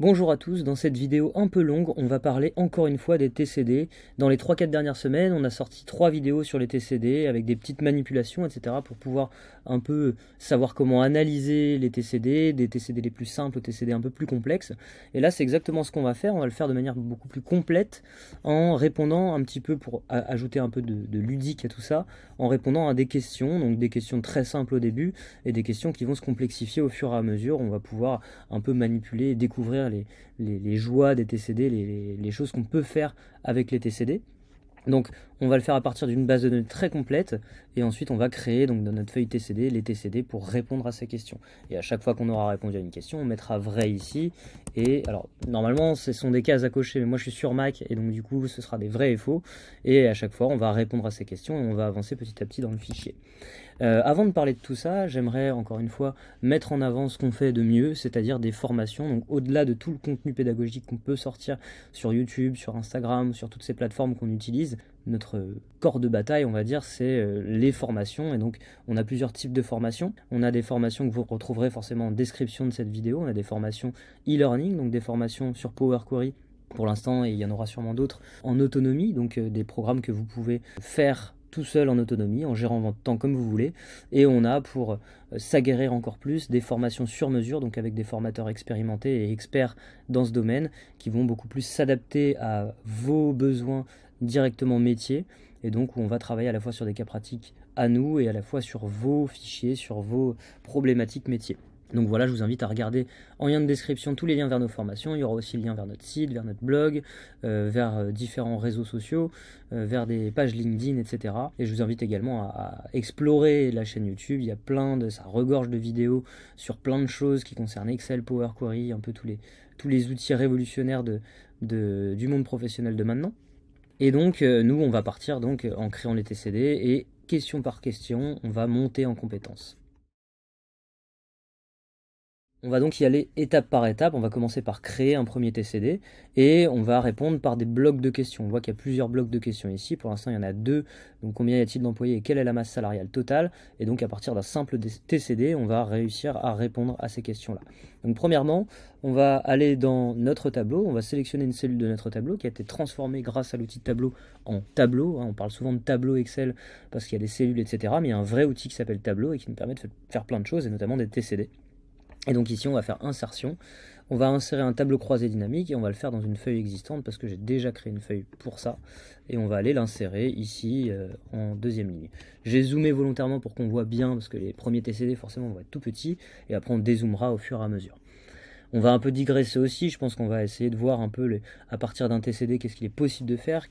Bonjour à tous, dans cette vidéo un peu longue, on va parler encore une fois des TCD. Dans les 3-4 dernières semaines, on a sorti 3 vidéos sur les TCD avec des petites manipulations, etc. pour pouvoir un peu savoir comment analyser les TCD, des TCD les plus simples aux TCD un peu plus complexes. Et là, c'est exactement ce qu'on va faire, on va le faire de manière beaucoup plus complète en répondant un petit peu, pour ajouter un peu de, ludique à tout ça, en répondant à des questions, donc des questions très simples au début et des questions qui vont se complexifier au fur et à mesure. On va pouvoir un peu manipuler et découvrir les, joies des TCD, les, choses qu'on peut faire avec les TCD. Donc on va le faire à partir d'une base de données très complète et ensuite on va créer donc dans notre feuille TCD les TCD pour répondre à ces questions. Et à chaque fois qu'on aura répondu à une question, on mettra vrai ici et alors normalement ce sont des cases à cocher mais moi je suis sur Mac et donc du coup ce sera des vrais et faux et à chaque fois on va répondre à ces questions et on va avancer petit à petit dans le fichier. Euh, avant de parler de tout ça, j'aimerais encore une fois mettre en avant ce qu'on fait de mieux, c'est-à-dire des formations. Donc au-delà de tout le contenu pédagogique qu'on peut sortir sur YouTube, sur Instagram, sur toutes ces plateformes qu'on utilise, notre corps de bataille, on va dire, c'est euh, les formations. Et donc, on a plusieurs types de formations. On a des formations que vous retrouverez forcément en description de cette vidéo. On a des formations e-learning, donc des formations sur Power Query pour l'instant, et il y en aura sûrement d'autres en autonomie, donc euh, des programmes que vous pouvez faire tout seul en autonomie, en gérant votre temps comme vous voulez. Et on a pour euh, s'aguerrir encore plus des formations sur mesure, donc avec des formateurs expérimentés et experts dans ce domaine, qui vont beaucoup plus s'adapter à vos besoins directement métier. Et donc où on va travailler à la fois sur des cas pratiques à nous et à la fois sur vos fichiers, sur vos problématiques métiers. Donc voilà, je vous invite à regarder en lien de description tous les liens vers nos formations. Il y aura aussi le lien vers notre site, vers notre blog, euh, vers euh, différents réseaux sociaux, euh, vers des pages LinkedIn, etc. Et je vous invite également à, explorer la chaîne YouTube. Il y a plein de, ça regorge de vidéos sur plein de choses qui concernent Excel, Power Query, un peu tous les, outils révolutionnaires du monde professionnel de maintenant. Et donc, nous, on va partir donc en créant les TCD et question par question, on va monter en compétences. On va donc y aller étape par étape. On va commencer par créer un premier TCD et on va répondre par des blocs de questions. On voit qu'il y a plusieurs blocs de questions ici. Pour l'instant, il y en a deux. Donc, combien y a-t-il d'employés et quelle est la masse salariale totale? Et donc, à partir d'un simple TCD, on va réussir à répondre à ces questions-là. Donc, premièrement, on va aller dans notre tableau. On va sélectionner une cellule de notre tableau qui a été transformée grâce à l'outil tableau en tableau. Hein. On parle souvent de tableau Excel parce qu'il y a des cellules, etc. Mais il y a un vrai outil qui s'appelle tableau et qui nous permet de faire plein de choses et notamment des TCD. Et donc ici, on va faire insertion. On va insérer un tableau croisé dynamique et on va le faire dans une feuille existante parce que j'ai déjà créé une feuille pour ça. Et on va aller l'insérer ici euh, en deuxième ligne. J'ai zoomé volontairement pour qu'on voit bien parce que les premiers TCD forcément vont être tout petits et après on dézoomera au fur et à mesure. On va un peu digresser aussi, je pense qu'on va essayer de voir un peu à partir d'un TCD qu'est-ce qu'il est possible de faire,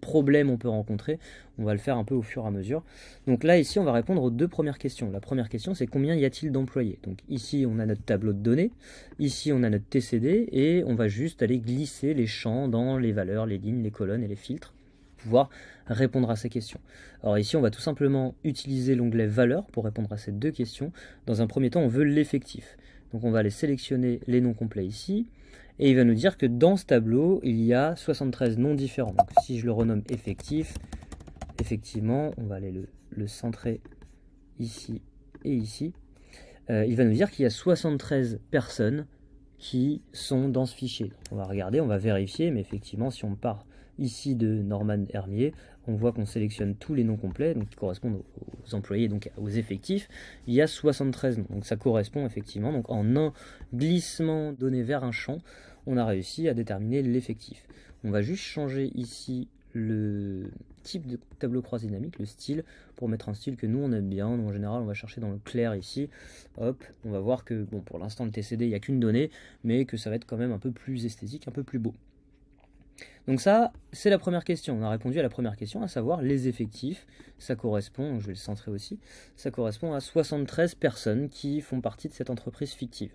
problèmes on peut rencontrer. On va le faire un peu au fur et à mesure. Donc là, ici, on va répondre aux deux premières questions. La première question, c'est combien y a-t-il d'employés? Donc ici, on a notre tableau de données. Ici, on a notre TCD. Et on va juste aller glisser les champs dans les valeurs, les lignes, les colonnes et les filtres pour pouvoir répondre à ces questions. Alors ici, on va tout simplement utiliser l'onglet valeurs pour répondre à ces deux questions. Dans un premier temps, on veut l'effectif. Donc on va aller sélectionner les noms complets ici. Et il va nous dire que dans ce tableau, il y a 73 noms différents. Donc si je le renomme effectif, effectivement, on va aller le, centrer ici et ici. Euh, il va nous dire qu'il y a 73 personnes qui sont dans ce fichier. on va regarder, on va vérifier, mais effectivement, si on part ici de Norman Hermier, on voit qu'on sélectionne tous les noms complets, donc qui correspondent aux, employés, donc aux effectifs. Il y a 73 noms, donc ça correspond effectivement. Donc en un glissement donné vers un champ, on a réussi à déterminer l'effectif. On va juste changer ici le type de tableau croisé dynamique, le style, pour mettre un style que nous on aime bien. en général, on va chercher dans le clair ici. Hop, on va voir que bon, pour l'instant le TCD, il n'y a qu'une donnée, mais que ça va être quand même un peu plus esthétique, un peu plus beau. Donc ça, c'est la première question. On a répondu à la première question, à savoir les effectifs. Ça correspond, je vais le centrer aussi, ça correspond à 73 personnes qui font partie de cette entreprise fictive.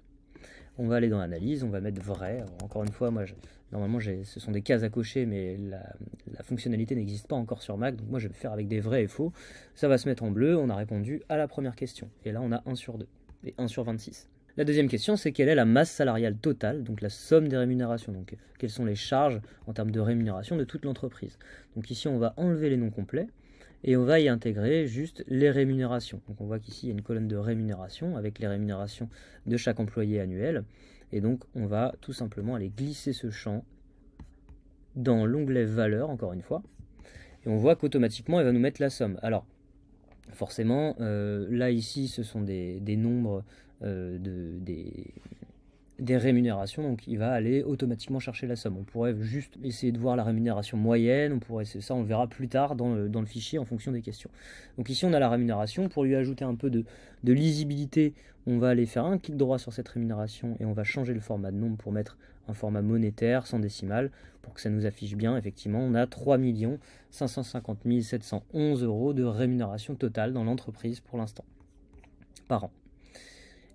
On va aller dans l'analyse, on va mettre vrai. encore une fois, moi, normalement, ce sont des cases à cocher, mais la, la fonctionnalité n'existe pas encore sur Mac. Donc moi, je vais faire avec des vrais et faux. Ça va se mettre en bleu. On a répondu à la première question. Et là, on a 1 sur 2 et 1 sur 26. La deuxième question, c'est quelle est la masse salariale totale, donc la somme des rémunérations, donc quelles sont les charges en termes de rémunération de toute l'entreprise? Donc ici, on va enlever les noms complets et on va y intégrer juste les rémunérations. Donc on voit qu'ici, il y a une colonne de rémunération avec les rémunérations de chaque employé annuel. Et donc on va tout simplement aller glisser ce champ dans l'onglet valeur, encore une fois. Et on voit qu'automatiquement, elle va nous mettre la somme. Alors, forcément, euh, là ici, ce sont des, nombres euh, de, des, des rémunérations, donc il va aller automatiquement chercher la somme. On pourrait juste essayer de voir la rémunération moyenne, on pourrait ça on le verra plus tard dans le, fichier en fonction des questions. Donc ici on a la rémunération, pour lui ajouter un peu de, de, lisibilité, on va aller faire un clic droit sur cette rémunération et on va changer le format de nombre pour mettre un format monétaire sans décimale, pour que ça nous affiche bien, effectivement on a 3 550 711 euros de rémunération totale dans l'entreprise pour l'instant, par an.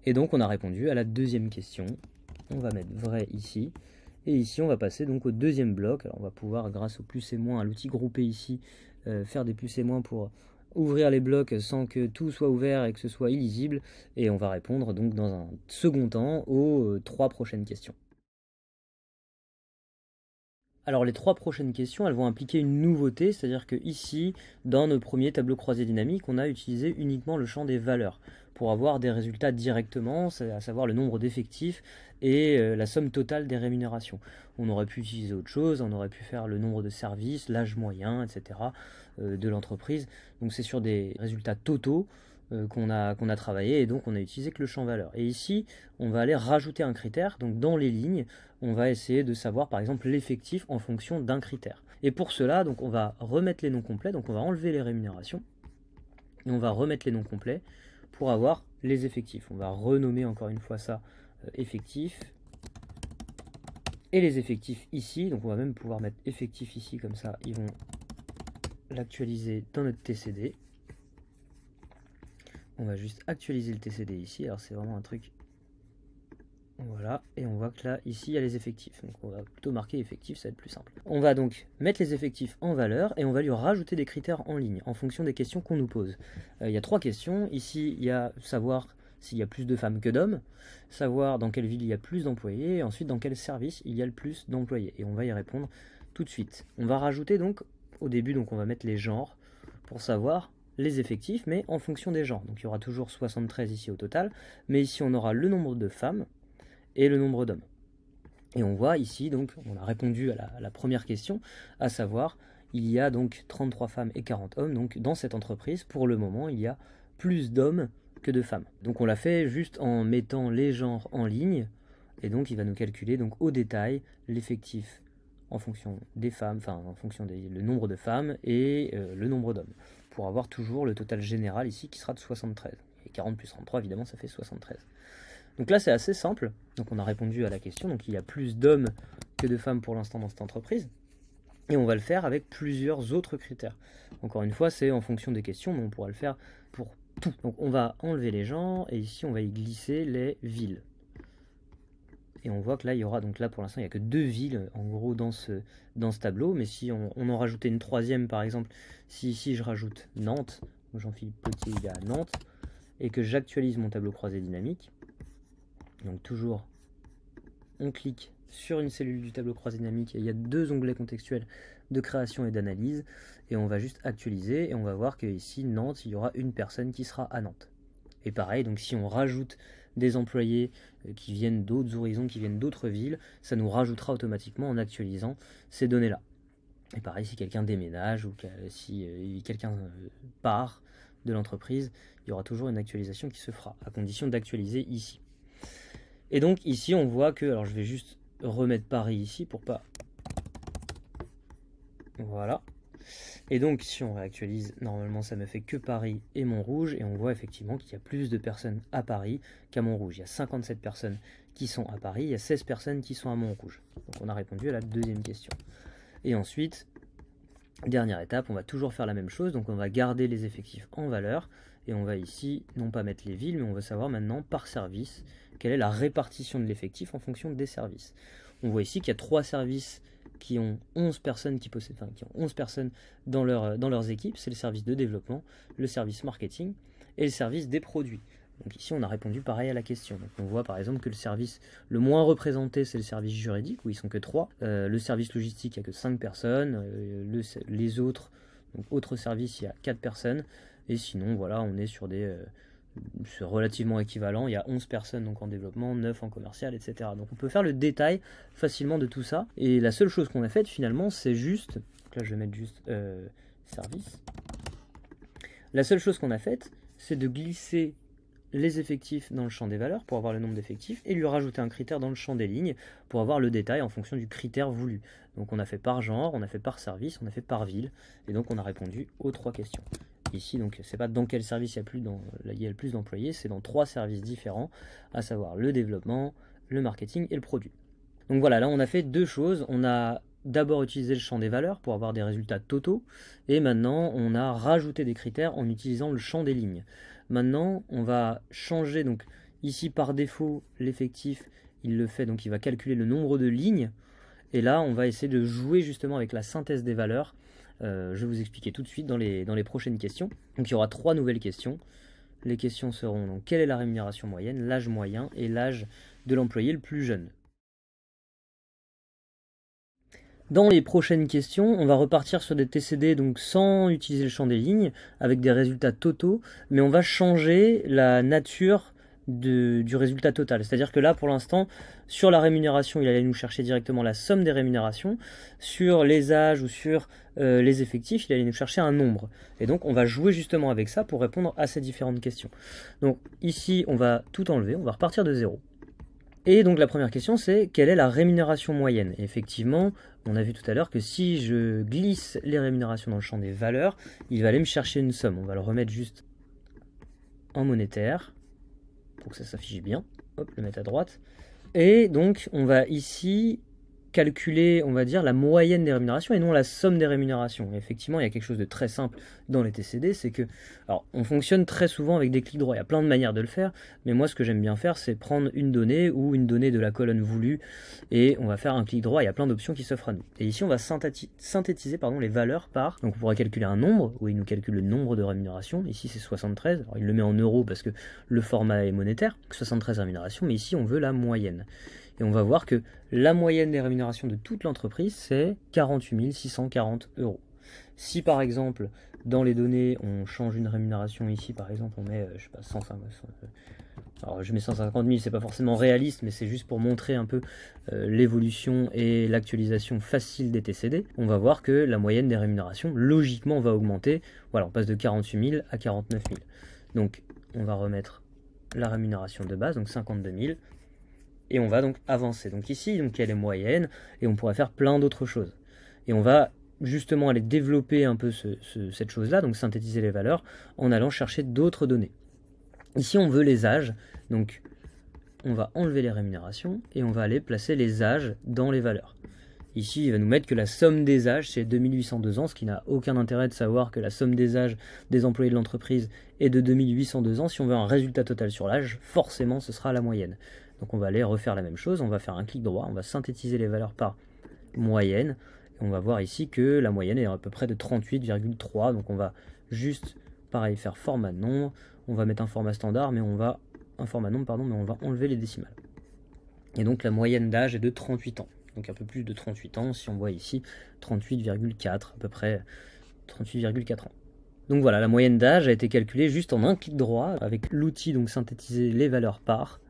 Et donc on a répondu à la deuxième question. On va mettre vrai ici. Et ici on va passer donc au deuxième bloc. Alors on va pouvoir grâce au plus et moins, à l'outil groupé ici, euh, faire des plus et moins pour ouvrir les blocs sans que tout soit ouvert et que ce soit illisible. Et on va répondre donc dans un second temps aux euh, trois prochaines questions. Alors les trois prochaines questions, elles vont impliquer une nouveauté, c'est-à-dire que ici, dans nos premiers tableaux croisés dynamiques, on a utilisé uniquement le champ des valeurs pour avoir des résultats directement, à savoir le nombre d'effectifs et euh, la somme totale des rémunérations. On aurait pu utiliser autre chose, on aurait pu faire le nombre de services, l'âge moyen, etc. Euh, de l'entreprise. Donc c'est sur des résultats totaux euh, qu'on a, qu'on a travaillé et donc on a utilisé que le champ valeur. Et ici, on va aller rajouter un critère. Donc dans les lignes, on va essayer de savoir par exemple l'effectif en fonction d'un critère. Et pour cela, donc on va remettre les noms complets, donc on va enlever les rémunérations et on va remettre les noms complets pour avoir les effectifs. On va renommer encore une fois ça euh, effectif. Et les effectifs ici, donc on va même pouvoir mettre effectif ici, comme ça ils vont l'actualiser dans notre TCD. On va juste actualiser le TCD ici, alors c'est vraiment un truc voilà, et on voit que là, ici, il y a les effectifs. Donc on va plutôt marquer effectif, ça va être plus simple. On va donc mettre les effectifs en valeur et on va lui rajouter des critères en ligne en fonction des questions qu'on nous pose. Euh, il y a trois questions. Ici, il y a savoir s'il y a plus de femmes que d'hommes, savoir dans quelle ville il y a plus d'employés, et ensuite dans quel service il y a le plus d'employés. Et on va y répondre tout de suite. On va rajouter donc, au début, donc on va mettre les genres pour savoir les effectifs, mais en fonction des genres. Donc il y aura toujours 73 ici au total, mais ici on aura le nombre de femmes, et le nombre d'hommes. Et on voit ici, donc, on a répondu à la, première question, à savoir, il y a donc 33 femmes et 40 hommes. Donc, dans cette entreprise, pour le moment, il y a plus d'hommes que de femmes. Donc, on l'a fait juste en mettant les genres en ligne. Et donc, il va nous calculer donc au détail l'effectif en fonction des femmes, enfin en fonction du nombre de femmes et euh, le nombre d'hommes, pour avoir toujours le total général ici qui sera de 73. Et 40 plus 33, évidemment, ça fait 73. Donc là, c'est assez simple. Donc on a répondu à la question. Donc il y a plus d'hommes que de femmes pour l'instant dans cette entreprise. Et on va le faire avec plusieurs autres critères. Encore une fois, c'est en fonction des questions, mais on pourra le faire pour tout. Donc on va enlever les gens, et ici on va y glisser les villes. Et on voit que là, il y aura, donc là pour l'instant, il n'y a que deux villes en gros dans ce, dans ce tableau. Mais si on, en rajoutait une troisième, par exemple, si ici je rajoute Nantes, Jean-Philippe Potier il est à Nantes, et que j'actualise mon tableau croisé dynamique, donc toujours, on clique sur une cellule du tableau croisé dynamique et il y a deux onglets contextuels de création et d'analyse. Et on va juste actualiser et on va voir que ici Nantes il y aura une personne qui sera à Nantes. Et pareil donc si on rajoute des employés euh, qui viennent d'autres horizons qui viennent d'autres villes ça nous rajoutera automatiquement en actualisant ces données là et pareil si quelqu'un déménage ou si euh, quelqu'un euh, part de l'entreprise il y aura toujours une actualisation qui se fera à condition d'actualiser ici et donc ici on voit que, alors je vais juste remettre Paris ici pour pas... Voilà. Et donc si on réactualise, normalement ça me fait que Paris et Montrouge, et on voit effectivement qu'il y a plus de personnes à Paris qu'à Montrouge. Il y a 57 personnes qui sont à Paris, il y a 16 personnes qui sont à Montrouge. Donc on a répondu à la deuxième question. Et ensuite, dernière étape, on va toujours faire la même chose, donc on va garder les effectifs en valeur, et on va ici, non pas mettre les villes, mais on va savoir maintenant par service quelle est la répartition de l'effectif en fonction des services. On voit ici qu'il y a trois services qui ont 11 personnes qui possèdent, qui ont 11 personnes dans, leur, dans leurs équipes, c'est le service de développement, le service marketing et le service des produits. Donc ici, on a répondu pareil à la question. On voit par exemple que le service le moins représenté, c'est le service juridique, où ils sont que 3. Euh, le service logistique, il n'y a que 5 personnes. Euh, les autres, donc autres services, il y a 4 personnes. Et sinon, voilà, on est sur des, euh, c'est relativement équivalent. Il y a 11 personnes donc en développement, 9 en commercial, etc. Donc on peut faire le détail facilement de tout ça. Et la seule chose qu'on a faite finalement, c'est juste, là je vais mettre juste euh, service. La seule chose qu'on a faite, c'est de glisser les effectifs dans le champ des valeurs pour avoir le nombre d'effectifs et lui rajouter un critère dans le champ des lignes pour avoir le détail en fonction du critère voulu. Donc on a fait par genre, on a fait par service, on a fait par ville et donc on a répondu aux trois questions. Ici, donc c'est pas dans quel service il y a, il y a le plus d'employés, c'est dans trois services différents, à savoir le développement, le marketing et le produit. Donc voilà, là on a fait deux choses. On a d'abord utilisé le champ des valeurs pour avoir des résultats totaux, et maintenant on a rajouté des critères en utilisant le champ des lignes. Maintenant, on va changer, donc ici par défaut, l'effectif, il le fait, donc il va calculer le nombre de lignes, et là on va essayer de jouer justement avec la synthèse des valeurs. Euh, je vais vous expliquer tout de suite dans les, prochaines questions. Donc il y aura trois nouvelles questions. Les questions seront quelle est la rémunération moyenne, l'âge moyen et l'âge de l'employé le plus jeune? Dans les prochaines questions, on va repartir sur des TCD donc sans utiliser le champ des lignes, avec des résultats totaux, mais on va changer la nature du résultat total. C'est-à-dire que là, pour l'instant, sur la rémunération, il allait nous chercher directement la somme des rémunérations. Sur les âges ou sur euh, les effectifs, il allait nous chercher un nombre. Et donc, on va jouer justement avec ça pour répondre à ces différentes questions. Donc ici, on va tout enlever, on va repartir de zéro. Et donc la première question, c'est quelle est la rémunération moyenne? Effectivement, on a vu tout à l'heure que si je glisse les rémunérations dans le champ des valeurs, il va aller me chercher une somme. On va le remettre juste en monétaire pour que ça s'affiche bien. Hop, le mettre à droite. Et donc, on va ici calculer, on va dire, la moyenne des rémunérations et non la somme des rémunérations. effectivement, il y a quelque chose de très simple dans les TCD, c'est que, alors, on fonctionne très souvent avec des clics droits. Il y a plein de manières de le faire, mais moi, ce que j'aime bien faire, c'est prendre une donnée ou une donnée de la colonne voulue et on va faire un clic droit. Il y a plein d'options qui s'offrent à nous. Et ici, on va synthétiser, pardon, les valeurs par. Donc, on pourra calculer un nombre où il nous calcule le nombre de rémunérations. Ici, c'est 73. Alors, il le met en euros parce que le format est monétaire. 73 rémunérations, mais ici, on veut la moyenne. Et on va voir que la moyenne des rémunérations de toute l'entreprise, c'est 48 640 euros. Si par exemple, dans les données, on change une rémunération ici, par exemple, on met, euh, je sais pas, 150, euh, alors je mets 150 000, c'est pas forcément réaliste, mais c'est juste pour montrer un peu euh, l'évolution et l'actualisation facile des TCD. On va voir que la moyenne des rémunérations, logiquement, va augmenter. Voilà, on passe de 48 000 à 49 000. Donc, on va remettre la rémunération de base, donc 52 000 et on va donc avancer. Donc ici, donc elle est moyenne, et on pourrait faire plein d'autres choses. Et on va justement aller développer un peu cette chose-là, donc synthétiser les valeurs, en allant chercher d'autres données. Ici, on veut les âges, donc on va enlever les rémunérations, et on va aller placer les âges dans les valeurs. Ici, il va nous mettre que la somme des âges, c'est 2802 ans, ce qui n'a aucun intérêt de savoir que la somme des âges des employés de l'entreprise est de 2802 ans. Si on veut un résultat total sur l'âge, forcément, ce sera la moyenne. Donc on va aller refaire la même chose, on va faire un clic droit, on va synthétiser les valeurs par moyenne, et on va voir ici que la moyenne est à peu près de 38,3, donc on va juste, pareil, faire format nombre, on va mettre un format standard, mais on va, un format nombre, pardon, mais on va enlever les décimales. Et donc la moyenne d'âge est de 38 ans, donc un peu plus de 38 ans, si on voit ici 38,4, à peu près 38,4 ans. Donc voilà, la moyenne d'âge a été calculée juste en un clic droit avec l'outil donc synthétiser les valeurs par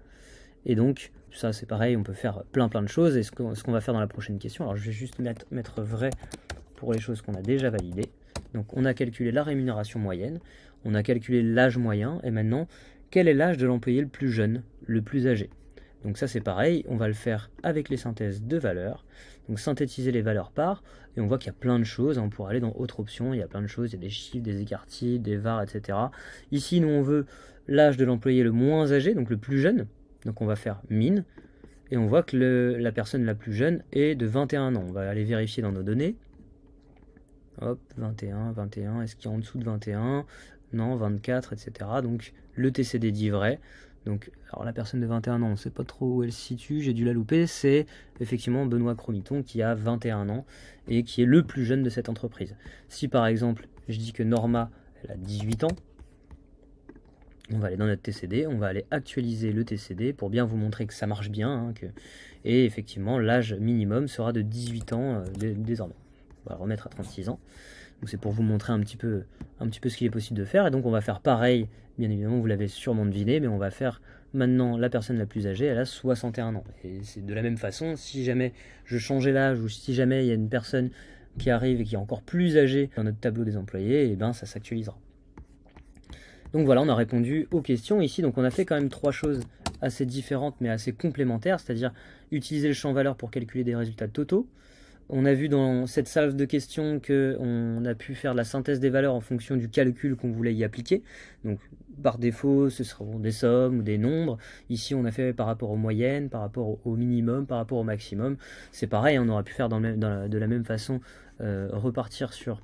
et donc, ça c'est pareil, on peut faire plein plein de choses. Et ce qu'on va faire dans la prochaine question, alors je vais juste mettre, vrai pour les choses qu'on a déjà validées. Donc on a calculé la rémunération moyenne, on a calculé l'âge moyen, et maintenant, quel est l'âge de l'employé le plus jeune, le plus âgé? Donc ça c'est pareil, on va le faire avec les synthèses de valeurs. Donc synthétiser les valeurs par, et on voit qu'il y a plein de choses, on pourrait aller dans autre option, il y a plein de choses, il y a des chiffres, des écartilles, des var, etc. Ici nous on veut l'âge de l'employé le moins âgé, donc le plus jeune, donc on va faire mine, et on voit que la personne la plus jeune est de 21 ans. On va aller vérifier dans nos données. Hop, 21, 21, est-ce qu'il y a en dessous de 21 Non, 24, etc. Donc le TCD dit vrai. Donc, alors la personne de 21 ans, on ne sait pas trop où elle se situe, j'ai dû la louper, c'est effectivement Benoît Chromiton qui a 21 ans et qui est le plus jeune de cette entreprise. Si par exemple, je dis que Norma, elle a 18 ans, on va aller dans notre TCD, on va aller actualiser le TCD pour bien vous montrer que ça marche bien. Hein, que... Et effectivement, l'âge minimum sera de 18 ans euh, désormais. On va remettre à 36 ans. C'est pour vous montrer un petit, peu, un petit peu ce qu'il est possible de faire. Et donc on va faire pareil, bien évidemment, vous l'avez sûrement deviné, mais on va faire maintenant la personne la plus âgée, elle a 61 ans. Et c'est de la même façon, si jamais je changeais l'âge ou si jamais il y a une personne qui arrive et qui est encore plus âgée dans notre tableau des employés, et eh ben ça s'actualisera. Donc voilà, on a répondu aux questions ici. Donc on a fait quand même trois choses assez différentes mais assez complémentaires, c'est-à-dire utiliser le champ valeur pour calculer des résultats totaux. On a vu dans cette salve de questions qu'on a pu faire la synthèse des valeurs en fonction du calcul qu'on voulait y appliquer. Donc par défaut, ce seront des sommes ou des nombres. Ici, on a fait par rapport aux moyennes, par rapport au minimum, par rapport au maximum. C'est pareil, on aurait pu faire de la même façon, euh, repartir sur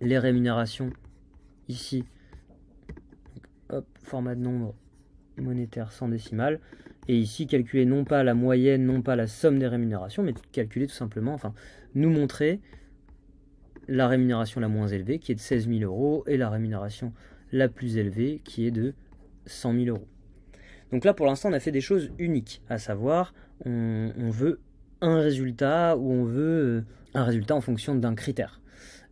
les rémunérations ici format de nombre monétaire sans décimale. Et ici, calculer non pas la moyenne, non pas la somme des rémunérations, mais calculer tout simplement, enfin, nous montrer la rémunération la moins élevée, qui est de 16 000 euros, et la rémunération la plus élevée, qui est de 100 000 euros. Donc là, pour l'instant, on a fait des choses uniques, à savoir, on, veut un résultat ou on veut euh, un résultat en fonction d'un critère.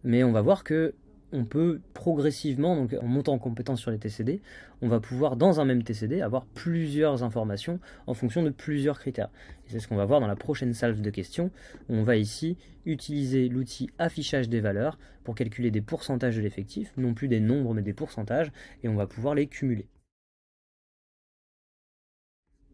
Mais on va voir que on peut progressivement, donc en montant en compétence sur les TCD, on va pouvoir dans un même TCD avoir plusieurs informations en fonction de plusieurs critères. Et c'est ce qu'on va voir dans la prochaine salve de questions. On va ici utiliser l'outil affichage des valeurs pour calculer des pourcentages de l'effectif, non plus des nombres mais des pourcentages, et on va pouvoir les cumuler.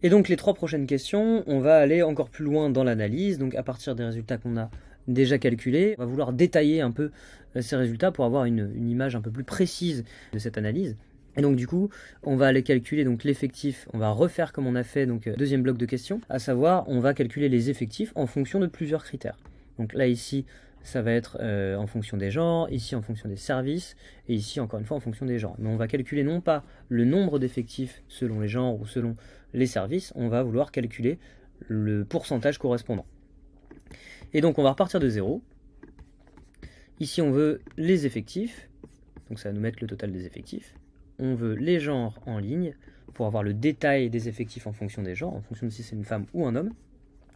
Et donc les trois prochaines questions, on va aller encore plus loin dans l'analyse, donc à partir des résultats qu'on a déjà calculé. On va vouloir détailler un peu euh, ces résultats pour avoir une, image un peu plus précise de cette analyse. Et donc du coup, on va aller calculer donc l'effectif, on va refaire comme on a fait donc euh, deuxième bloc de questions, à savoir on va calculer les effectifs en fonction de plusieurs critères. Donc là ici, ça va être euh, en fonction des genres, ici en fonction des services, et ici encore une fois en fonction des genres. Mais on va calculer non pas le nombre d'effectifs selon les genres ou selon les services, on va vouloir calculer le pourcentage correspondant. Et donc on va repartir de 0. Ici on veut les effectifs, donc ça va nous mettre le total des effectifs. On veut les genres en ligne pour avoir le détail des effectifs en fonction des genres, en fonction de si c'est une femme ou un homme.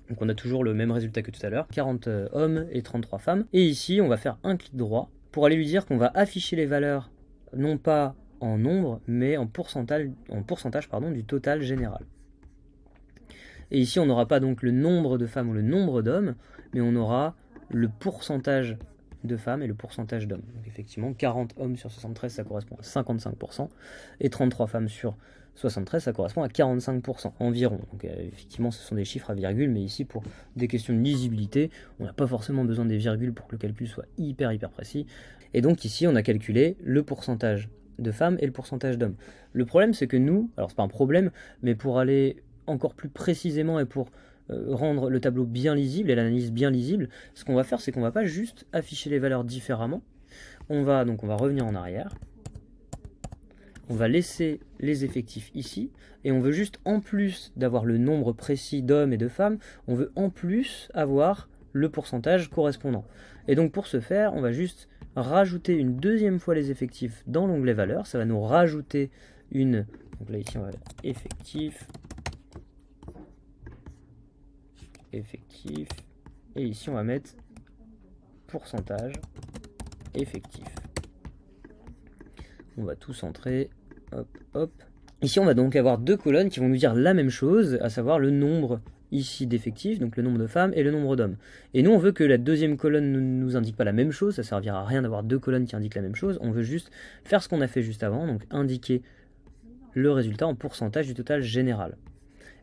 Donc on a toujours le même résultat que tout à l'heure, 40 euh, hommes et 33 femmes. Et ici on va faire un clic droit pour aller lui dire qu'on va afficher les valeurs non pas en nombre, mais en pourcentage, du total général. Et ici, on n'aura pas donc le nombre de femmes ou le nombre d'hommes, mais on aura le pourcentage de femmes et le pourcentage d'hommes. Donc effectivement, 40 hommes sur 73, ça correspond à 55%, et 33 femmes sur 73, ça correspond à 45% environ. Donc euh, effectivement, ce sont des chiffres à virgule, mais ici, pour des questions de lisibilité, on n'a pas forcément besoin des virgules pour que le calcul soit hyper hyper précis. Et donc ici, on a calculé le pourcentage de femmes et le pourcentage d'hommes. Le problème, c'est que nous, alors c'est pas un problème, mais pour aller encore plus précisément et pour rendre le tableau bien lisible et l'analyse bien lisible, ce qu'on va faire, c'est qu'on va pas juste afficher les valeurs différemment. On va donc on va revenir en arrière. On va laisser les effectifs ici et on veut juste en plus d'avoir le nombre précis d'hommes et de femmes, on veut en plus avoir le pourcentage correspondant. Et donc pour ce faire, on va juste rajouter une deuxième fois les effectifs dans l'onglet valeurs. Ça va nous rajouter une. Donc là ici on va effectif effectif. Et ici, on va mettre pourcentage effectif. On va tout centrer. Hop, hop. Ici, on va donc avoir deux colonnes qui vont nous dire la même chose, à savoir le nombre ici d'effectifs, donc le nombre de femmes et le nombre d'hommes. Et nous, on veut que la deuxième colonne ne nous indique pas la même chose, ça servira à rien d'avoir deux colonnes qui indiquent la même chose, on veut juste faire ce qu'on a fait juste avant, donc indiquer le résultat en pourcentage du total général.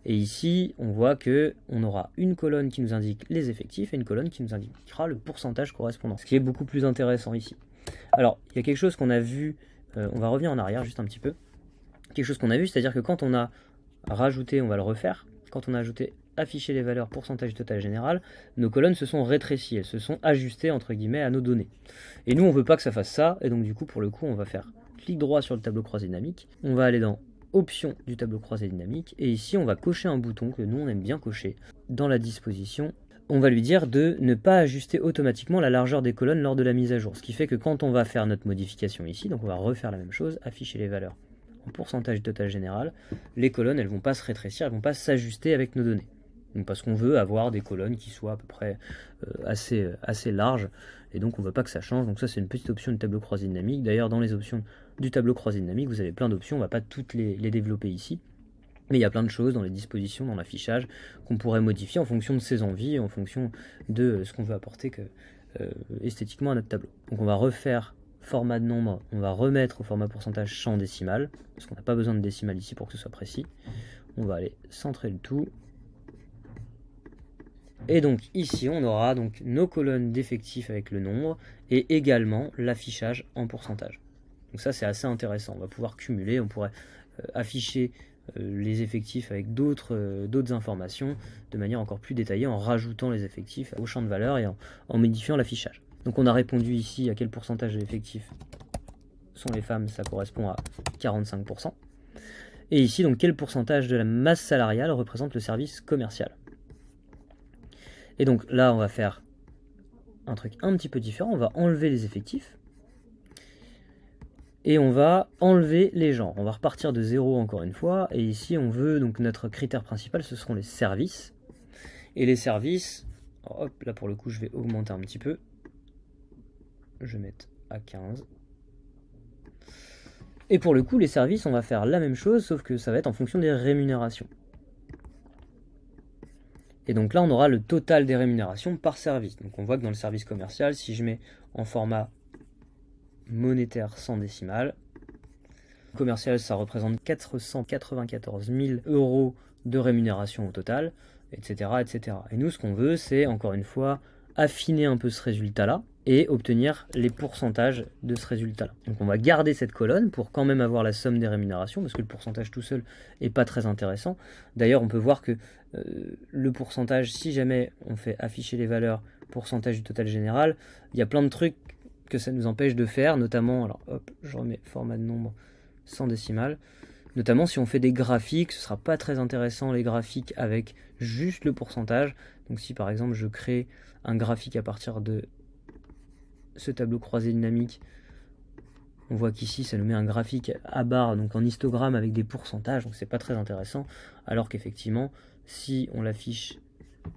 Et ici, on voit que on aura une colonne qui nous indique les effectifs et une colonne qui nous indiquera le pourcentage correspondant, ce qui est beaucoup plus intéressant ici. Alors, il y a quelque chose qu'on a vu, euh, on va revenir en arrière juste un petit peu. Quelque chose qu'on a vu, c'est-à-dire que quand on a rajouté, on va le refaire, quand on a ajouté afficher les valeurs pourcentage total général, nos colonnes se sont rétrécies, elles se sont ajustées entre guillemets à nos données. Et nous, on veut pas que ça fasse ça, et donc du coup, pour le coup, on va faire clic droit sur le tableau croisé dynamique, on va aller dans option du tableau croisé dynamique. Et ici, on va cocher un bouton que nous, on aime bien cocher dans la disposition. On va lui dire de ne pas ajuster automatiquement la largeur des colonnes lors de la mise à jour. Ce qui fait que quand on va faire notre modification ici, donc on va refaire la même chose, afficher les valeurs en pourcentage total général, les colonnes, elles vont pas se rétrécir, elles vont pas s'ajuster avec nos données. Donc parce qu'on veut avoir des colonnes qui soient à peu près euh, assez, assez larges, et donc on ne veut pas que ça change. Donc ça c'est une petite option du tableau croisé dynamique. D'ailleurs dans les options du tableau croisé dynamique, vous avez plein d'options, on ne va pas toutes les, développer ici. Mais il y a plein de choses dans les dispositions, dans l'affichage, qu'on pourrait modifier en fonction de ses envies, en fonction de ce qu'on veut apporter que, esthétiquement à notre tableau. Donc on va refaire format de nombre, on va remettre au format pourcentage champ décimal, parce qu'on n'a pas besoin de décimal ici pour que ce soit précis. On va aller centrer le tout. Et donc ici, on aura donc nos colonnes d'effectifs avec le nombre et également l'affichage en pourcentage. Donc ça, c'est assez intéressant. On va pouvoir cumuler, on pourrait euh, afficher euh, les effectifs avec euh, d'autres informations de manière encore plus détaillée en rajoutant les effectifs au champ de valeur et en modifiant l'affichage. Donc on a répondu ici à quel pourcentage de l'effectif sont les femmes, ça correspond à 45%. Et ici, donc quel pourcentage de la masse salariale représente le service commercial? Et donc là, on va faire un truc un petit peu différent, on va enlever les effectifs. Et on va enlever les genres. On va repartir de zéro encore une fois. Et ici, on veut, donc notre critère principal, ce seront les services. Et les services, hop, là pour le coup, je vais augmenter un petit peu je vais mettre à 15. Et pour le coup, les services, on va faire la même chose, sauf que ça va être en fonction des rémunérations. Et donc là, on aura le total des rémunérations par service. Donc on voit que dans le service commercial, si je mets en format monétaire sans décimale, commercial, ça représente 494 000 euros de rémunération au total, etc. etc. Et nous, ce qu'on veut, c'est encore une fois affiner un peu ce résultat-là et obtenir les pourcentages de ce résultat-là. Donc on va garder cette colonne pour quand même avoir la somme des rémunérations, parce que le pourcentage tout seul n'est pas très intéressant. D'ailleurs, on peut voir que euh, le pourcentage, si jamais on fait afficher les valeurs pourcentage du total général, il y a plein de trucs que ça nous empêche de faire, notamment, alors hop, je remets format de nombre sans décimale, notamment si on fait des graphiques, ce sera pas très intéressant les graphiques avec juste le pourcentage. Donc si par exemple je crée un graphique à partir de ce tableau croisé dynamique, on voit qu'ici ça nous met un graphique à barre, donc en histogramme avec des pourcentages, donc c'est pas très intéressant. Alors qu'effectivement, si on l'affiche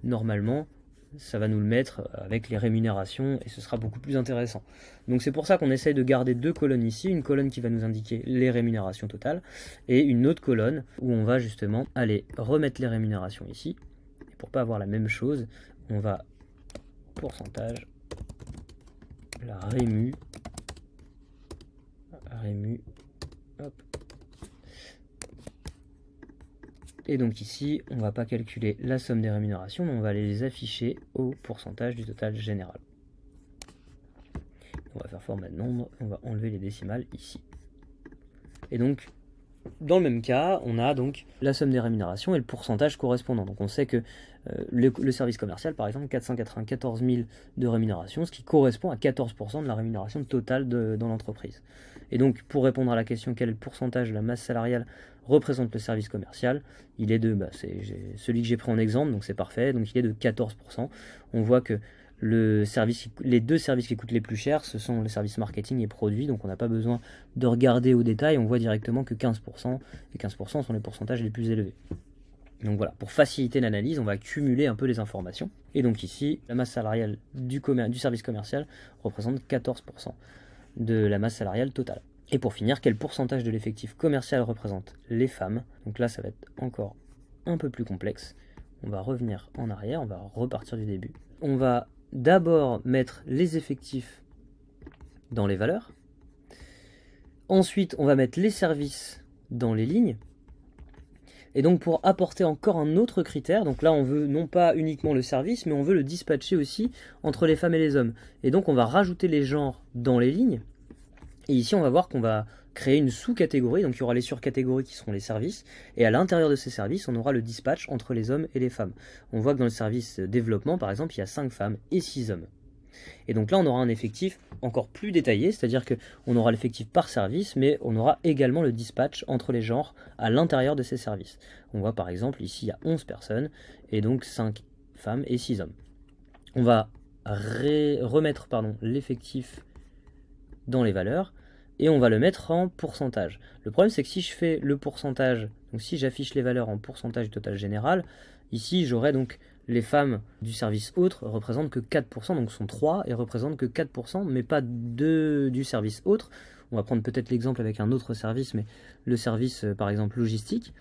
normalement, ça va nous le mettre avec les rémunérations et ce sera beaucoup plus intéressant. Donc c'est pour ça qu'on essaye de garder deux colonnes ici, une colonne qui va nous indiquer les rémunérations totales et une autre colonne où on va justement aller remettre les rémunérations ici. Et pour pas avoir la même chose, on va pourcentage la rému, rému, hop. Et donc ici, on ne va pas calculer la somme des rémunérations, mais on va les afficher au pourcentage du total général. On va faire format de nombre, on va enlever les décimales ici. Et donc, dans le même cas, on a donc la somme des rémunérations et le pourcentage correspondant. Donc on sait que euh, le, service commercial, par exemple, 494 000 de rémunération, ce qui correspond à 14% de la rémunération totale dans l'entreprise. Et donc, pour répondre à la question quel pourcentage de la masse salariale représente le service commercial, il est de, bah, c'est celui que j'ai pris en exemple, donc c'est parfait, donc il est de 14%. On voit que les deux services qui coûtent les plus cher, ce sont le service marketing et produits, donc on n'a pas besoin de regarder au détail, on voit directement que 15%, et 15% sont les pourcentages les plus élevés. Donc voilà, pour faciliter l'analyse, on va accumuler un peu les informations. Et donc ici, la masse salariale du service commercial représente 14% de la masse salariale totale. Et pour finir, quel pourcentage de l'effectif commercial représente les femmes? Donc là, ça va être encore un peu plus complexe. On va revenir en arrière, on va repartir du début. On va d'abord mettre les effectifs dans les valeurs. Ensuite, on va mettre les services dans les lignes. Et donc pour apporter encore un autre critère, donc là on veut non pas uniquement le service, mais on veut le dispatcher aussi entre les femmes et les hommes. Et donc on va rajouter les genres dans les lignes. Et ici on va voir qu'on va créer une sous-catégorie, donc il y aura les surcatégories qui seront les services, et à l'intérieur de ces services, on aura le dispatch entre les hommes et les femmes. On voit que dans le service développement, par exemple, il y a 5 femmes et 6 hommes. Et donc là, on aura un effectif encore plus détaillé, c'est-à-dire qu'on aura l'effectif par service, mais on aura également le dispatch entre les genres à l'intérieur de ces services. On voit par exemple ici, il y a 11 personnes, et donc 5 femmes et 6 hommes. On va remettre l'effectif dans les valeurs, et on va le mettre en pourcentage. Le problème c'est que si je fais le pourcentage, donc si j'affiche les valeurs en pourcentage du total général, Ici, j'aurai donc les femmes du service autre représentent que 4%, donc sont 3 et représentent que 4%, mais pas 2 du service autre. On va prendre peut-être l'exemple avec un autre service, mais le service euh, par exemple logistique.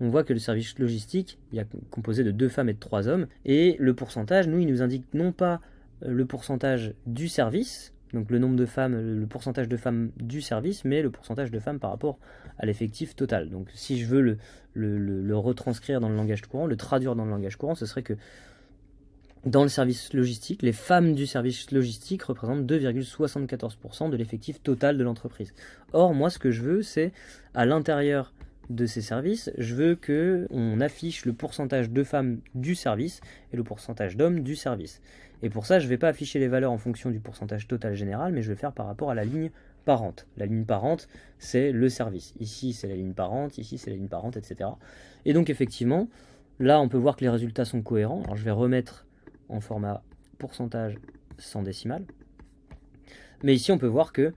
On voit que le service logistique, il est composé de 2 femmes et de 3 hommes, et le pourcentage, nous, il nous indique non pas euh, le pourcentage du service, donc le nombre de femmes, le pourcentage de femmes du service, mais le pourcentage de femmes par rapport à l'effectif total. Donc si je veux le, retranscrire dans le langage courant, le traduire dans le langage courant, ce serait que dans le service logistique, les femmes du service logistique représentent 2,74% de l'effectif total de l'entreprise. Or, moi, ce que je veux, c'est à l'intérieur de ces services, je veux que on affiche le pourcentage de femmes du service et le pourcentage d'hommes du service. Et pour ça, je ne vais pas afficher les valeurs en fonction du pourcentage total général, mais je vais faire par rapport à la ligne parente. La ligne parente, c'est le service. Ici, c'est la ligne parente, ici, c'est la ligne parente, etc. Et donc, effectivement, là, on peut voir que les résultats sont cohérents. Alors, je vais remettre en format pourcentage sans décimale. Mais ici, on peut voir que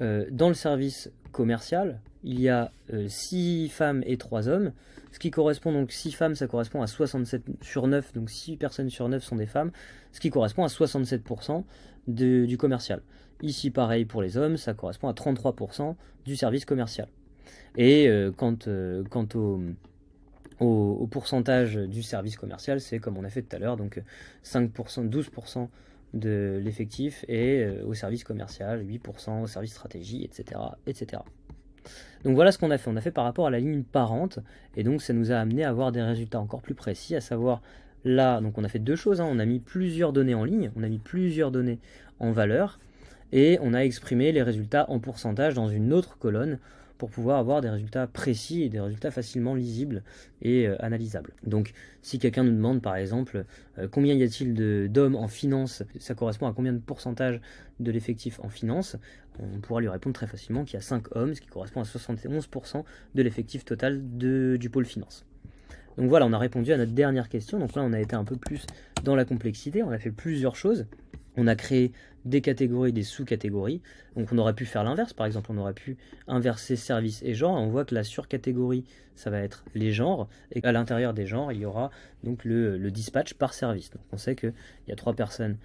euh, dans le service commercial, il y a 6 euh, femmes et 3 hommes, ce qui correspond donc 6 femmes, ça correspond à 67 sur 9, donc 6 personnes sur 9 sont des femmes, ce qui correspond à 67% du commercial. Ici, pareil pour les hommes, ça correspond à 33% du service commercial. Et euh, quant, euh, quant au, au, pourcentage du service commercial, c'est comme on a fait tout à l'heure, donc 5%, 12% de l'effectif et au service commercial, 8% au service stratégie, etc. etc. Donc voilà ce qu'on a fait. On a fait par rapport à la ligne parente, et donc ça nous a amené à avoir des résultats encore plus précis, à savoir là, donc on a fait deux choses. Hein. On a mis plusieurs données en ligne, on a mis plusieurs données en valeur, et on a exprimé les résultats en pourcentage dans une autre colonne pour pouvoir avoir des résultats précis et des résultats facilement lisibles et euh, analysables. Donc si quelqu'un nous demande par exemple euh, combien y a-t-il d'hommes en finance, ça correspond à combien de pourcentage de l'effectif en finance, on pourra lui répondre très facilement qu'il y a 5 hommes, ce qui correspond à 71% de l'effectif total du pôle finance. Donc voilà, on a répondu à notre dernière question. Donc là, on a été un peu plus dans la complexité, on a fait plusieurs choses. On a créé des catégories, des sous-catégories. Donc on aurait pu faire l'inverse, par exemple, on aurait pu inverser service et genre. On voit que la surcatégorie, ça va être les genres, et à l'intérieur des genres, il y aura donc le, dispatch par service. Donc on sait qu'il y a trois personnes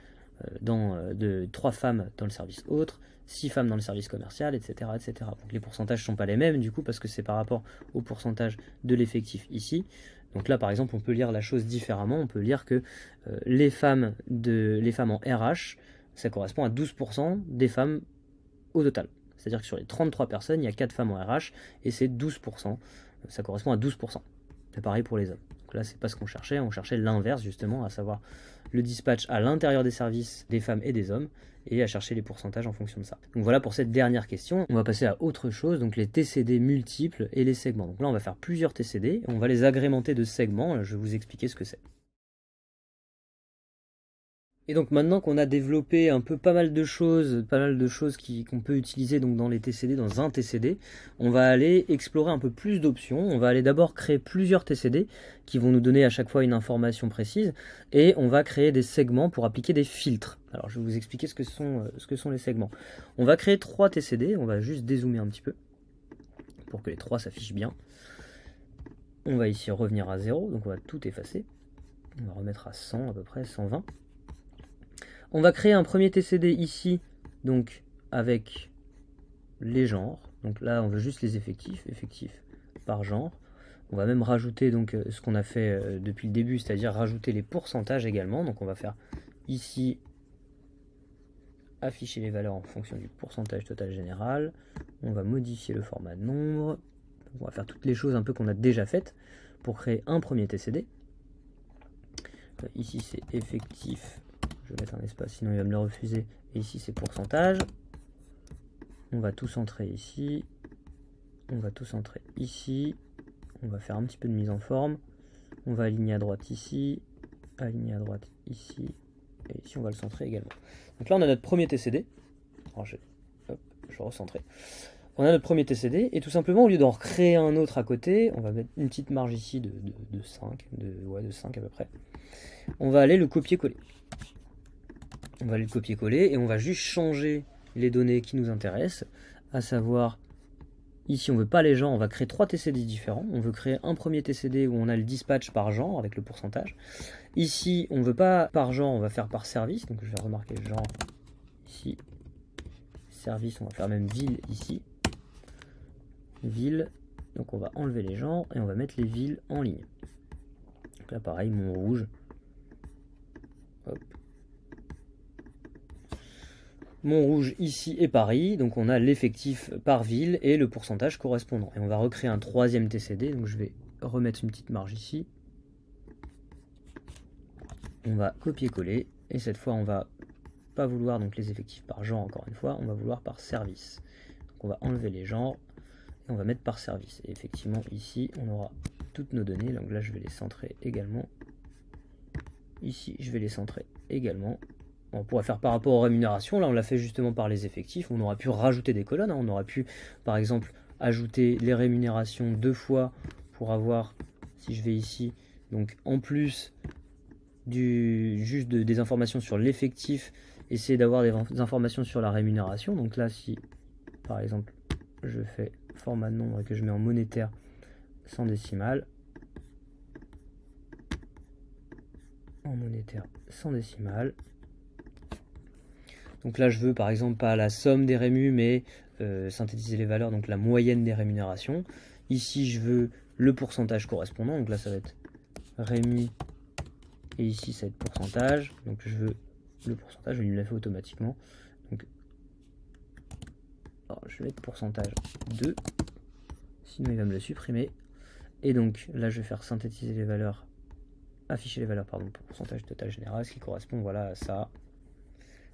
euh, dans euh, de trois femmes dans le service autre, six femmes dans le service commercial, etc., etc. Donc les pourcentages ne sont pas les mêmes du coup parce que c'est par rapport au pourcentage de l'effectif ici. Donc là, par exemple, on peut lire la chose différemment. On peut lire que euh, les, femmes de, les femmes en RH, ça correspond à 12% des femmes au total. C'est-à-dire que sur les 33 personnes, il y a 4 femmes en RH et c'est 12%. Ça correspond à 12%. C'est pareil pour les hommes. Donc là, c'est pas ce qu'on cherchait. On cherchait l'inverse, justement, à savoir le dispatch à l'intérieur des services des femmes et des hommes et à chercher les pourcentages en fonction de ça. Donc voilà pour cette dernière question. On va passer à autre chose, donc les TCD multiples et les segments. Donc là, on va faire plusieurs TCD, on va les agrémenter de segments. Je vais vous expliquer ce que c'est. Et donc maintenant qu'on a développé un peu pas mal de choses, pas mal de choses qu'on peut utiliser donc dans les TCD, dans un TCD, on va aller explorer un peu plus d'options. On va aller d'abord créer plusieurs TCD qui vont nous donner à chaque fois une information précise et on va créer des segments pour appliquer des filtres. Alors je vais vous expliquer ce que sont, euh, ce que sont les segments. On va créer trois TCD, on va juste dézoomer un petit peu pour que les trois s'affichent bien. On va ici revenir à 0, donc on va tout effacer. On va remettre à 100 à peu près, 120. On va créer un premier TCD ici, donc avec les genres. Donc là, on veut juste les effectifs, effectifs par genre. On va même rajouter donc euh, ce qu'on a fait euh, depuis le début, c'est-à-dire rajouter les pourcentages également. Donc on va faire ici afficher les valeurs en fonction du pourcentage total général. On va modifier le format de nombre. on va faire toutes les choses un peu qu'on a déjà faites pour créer un premier TCD. Euh, ici c'est effectif je vais mettre un espace, sinon il va me le refuser. Et ici, c'est pourcentage. On va tout centrer ici. On va tout centrer ici. On va faire un petit peu de mise en forme. On va aligner à droite ici. Aligner à droite ici. Et ici, on va le centrer également. Donc là, on a notre premier TCD. Je, recentrer. On a notre premier TCD, et tout simplement, au lieu d'en recréer un autre à côté, on va mettre une petite marge ici de, 5, de, ouais, de 5 à peu près. On va aller le copier-coller. On va le copier-coller et on va juste changer les données qui nous intéressent, à savoir Ici, on veut pas les genres, on va créer trois TCD différents. On veut créer un premier TCD où on a le dispatch par genre avec le pourcentage. Ici, on veut pas par genre, on va faire par service. Donc je vais remarquer genre ici. Service, on va faire même ville ici. Ville. Donc on va enlever les genres et on va mettre les villes en ligne. Donc là pareil, mon rouge. Hop. Rouge ici est Paris, donc on a l'effectif par ville et le pourcentage correspondant. Et on va recréer un troisième TCD, donc je vais remettre une petite marge ici. On va copier-coller, et cette fois on va pas vouloir donc les effectifs par genre encore une fois, on va vouloir par service. Donc on va enlever les genres, et on va mettre par service. Et effectivement ici on aura toutes nos données, donc là je vais les centrer également. Ici je vais les centrer également on pourrait faire par rapport aux rémunérations, là on l'a fait justement par les effectifs, on aurait pu rajouter des colonnes, hein. on aurait pu par exemple ajouter les rémunérations deux fois pour avoir, si je vais ici, donc en plus du juste des informations sur l'effectif, essayer d'avoir des, informations sur la rémunération. Donc là si par exemple je fais format de nombre et que je mets en monétaire sans décimale, en monétaire sans décimale, donc là, je veux par exemple pas la somme des rémus, mais euh, synthétiser les valeurs, donc la moyenne des rémunérations. Ici, je veux le pourcentage correspondant, donc là, ça va être rému, et ici, ça va être pourcentage. Donc je veux le pourcentage, il me l'a fait automatiquement. Donc, je vais mettre pourcentage 2, sinon il va me le supprimer. Et donc là, je vais faire synthétiser les valeurs, afficher les valeurs, pardon, pour pourcentage total général, ce qui correspond voilà, à ça.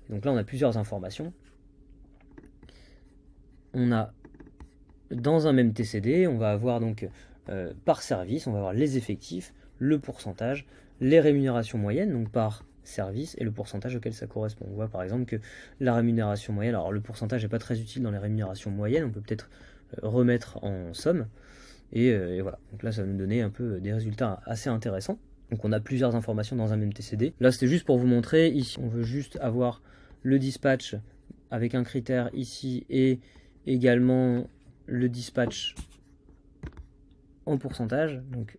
Donc là, on a plusieurs informations. On a dans un même TCD, on va avoir donc euh, par service, on va avoir les effectifs, le pourcentage, les rémunérations moyennes, donc par service et le pourcentage auquel ça correspond. On voit par exemple que la rémunération moyenne, alors le pourcentage n'est pas très utile dans les rémunérations moyennes, on peut peut-être euh, remettre en somme. Euh, et, voilà, donc là ça va nous donner un peu des résultats assez intéressants. Donc on a plusieurs informations dans un même TCD. Là c'était juste pour vous montrer, ici on veut juste avoir le dispatch avec un critère ici et également le dispatch en pourcentage. Donc,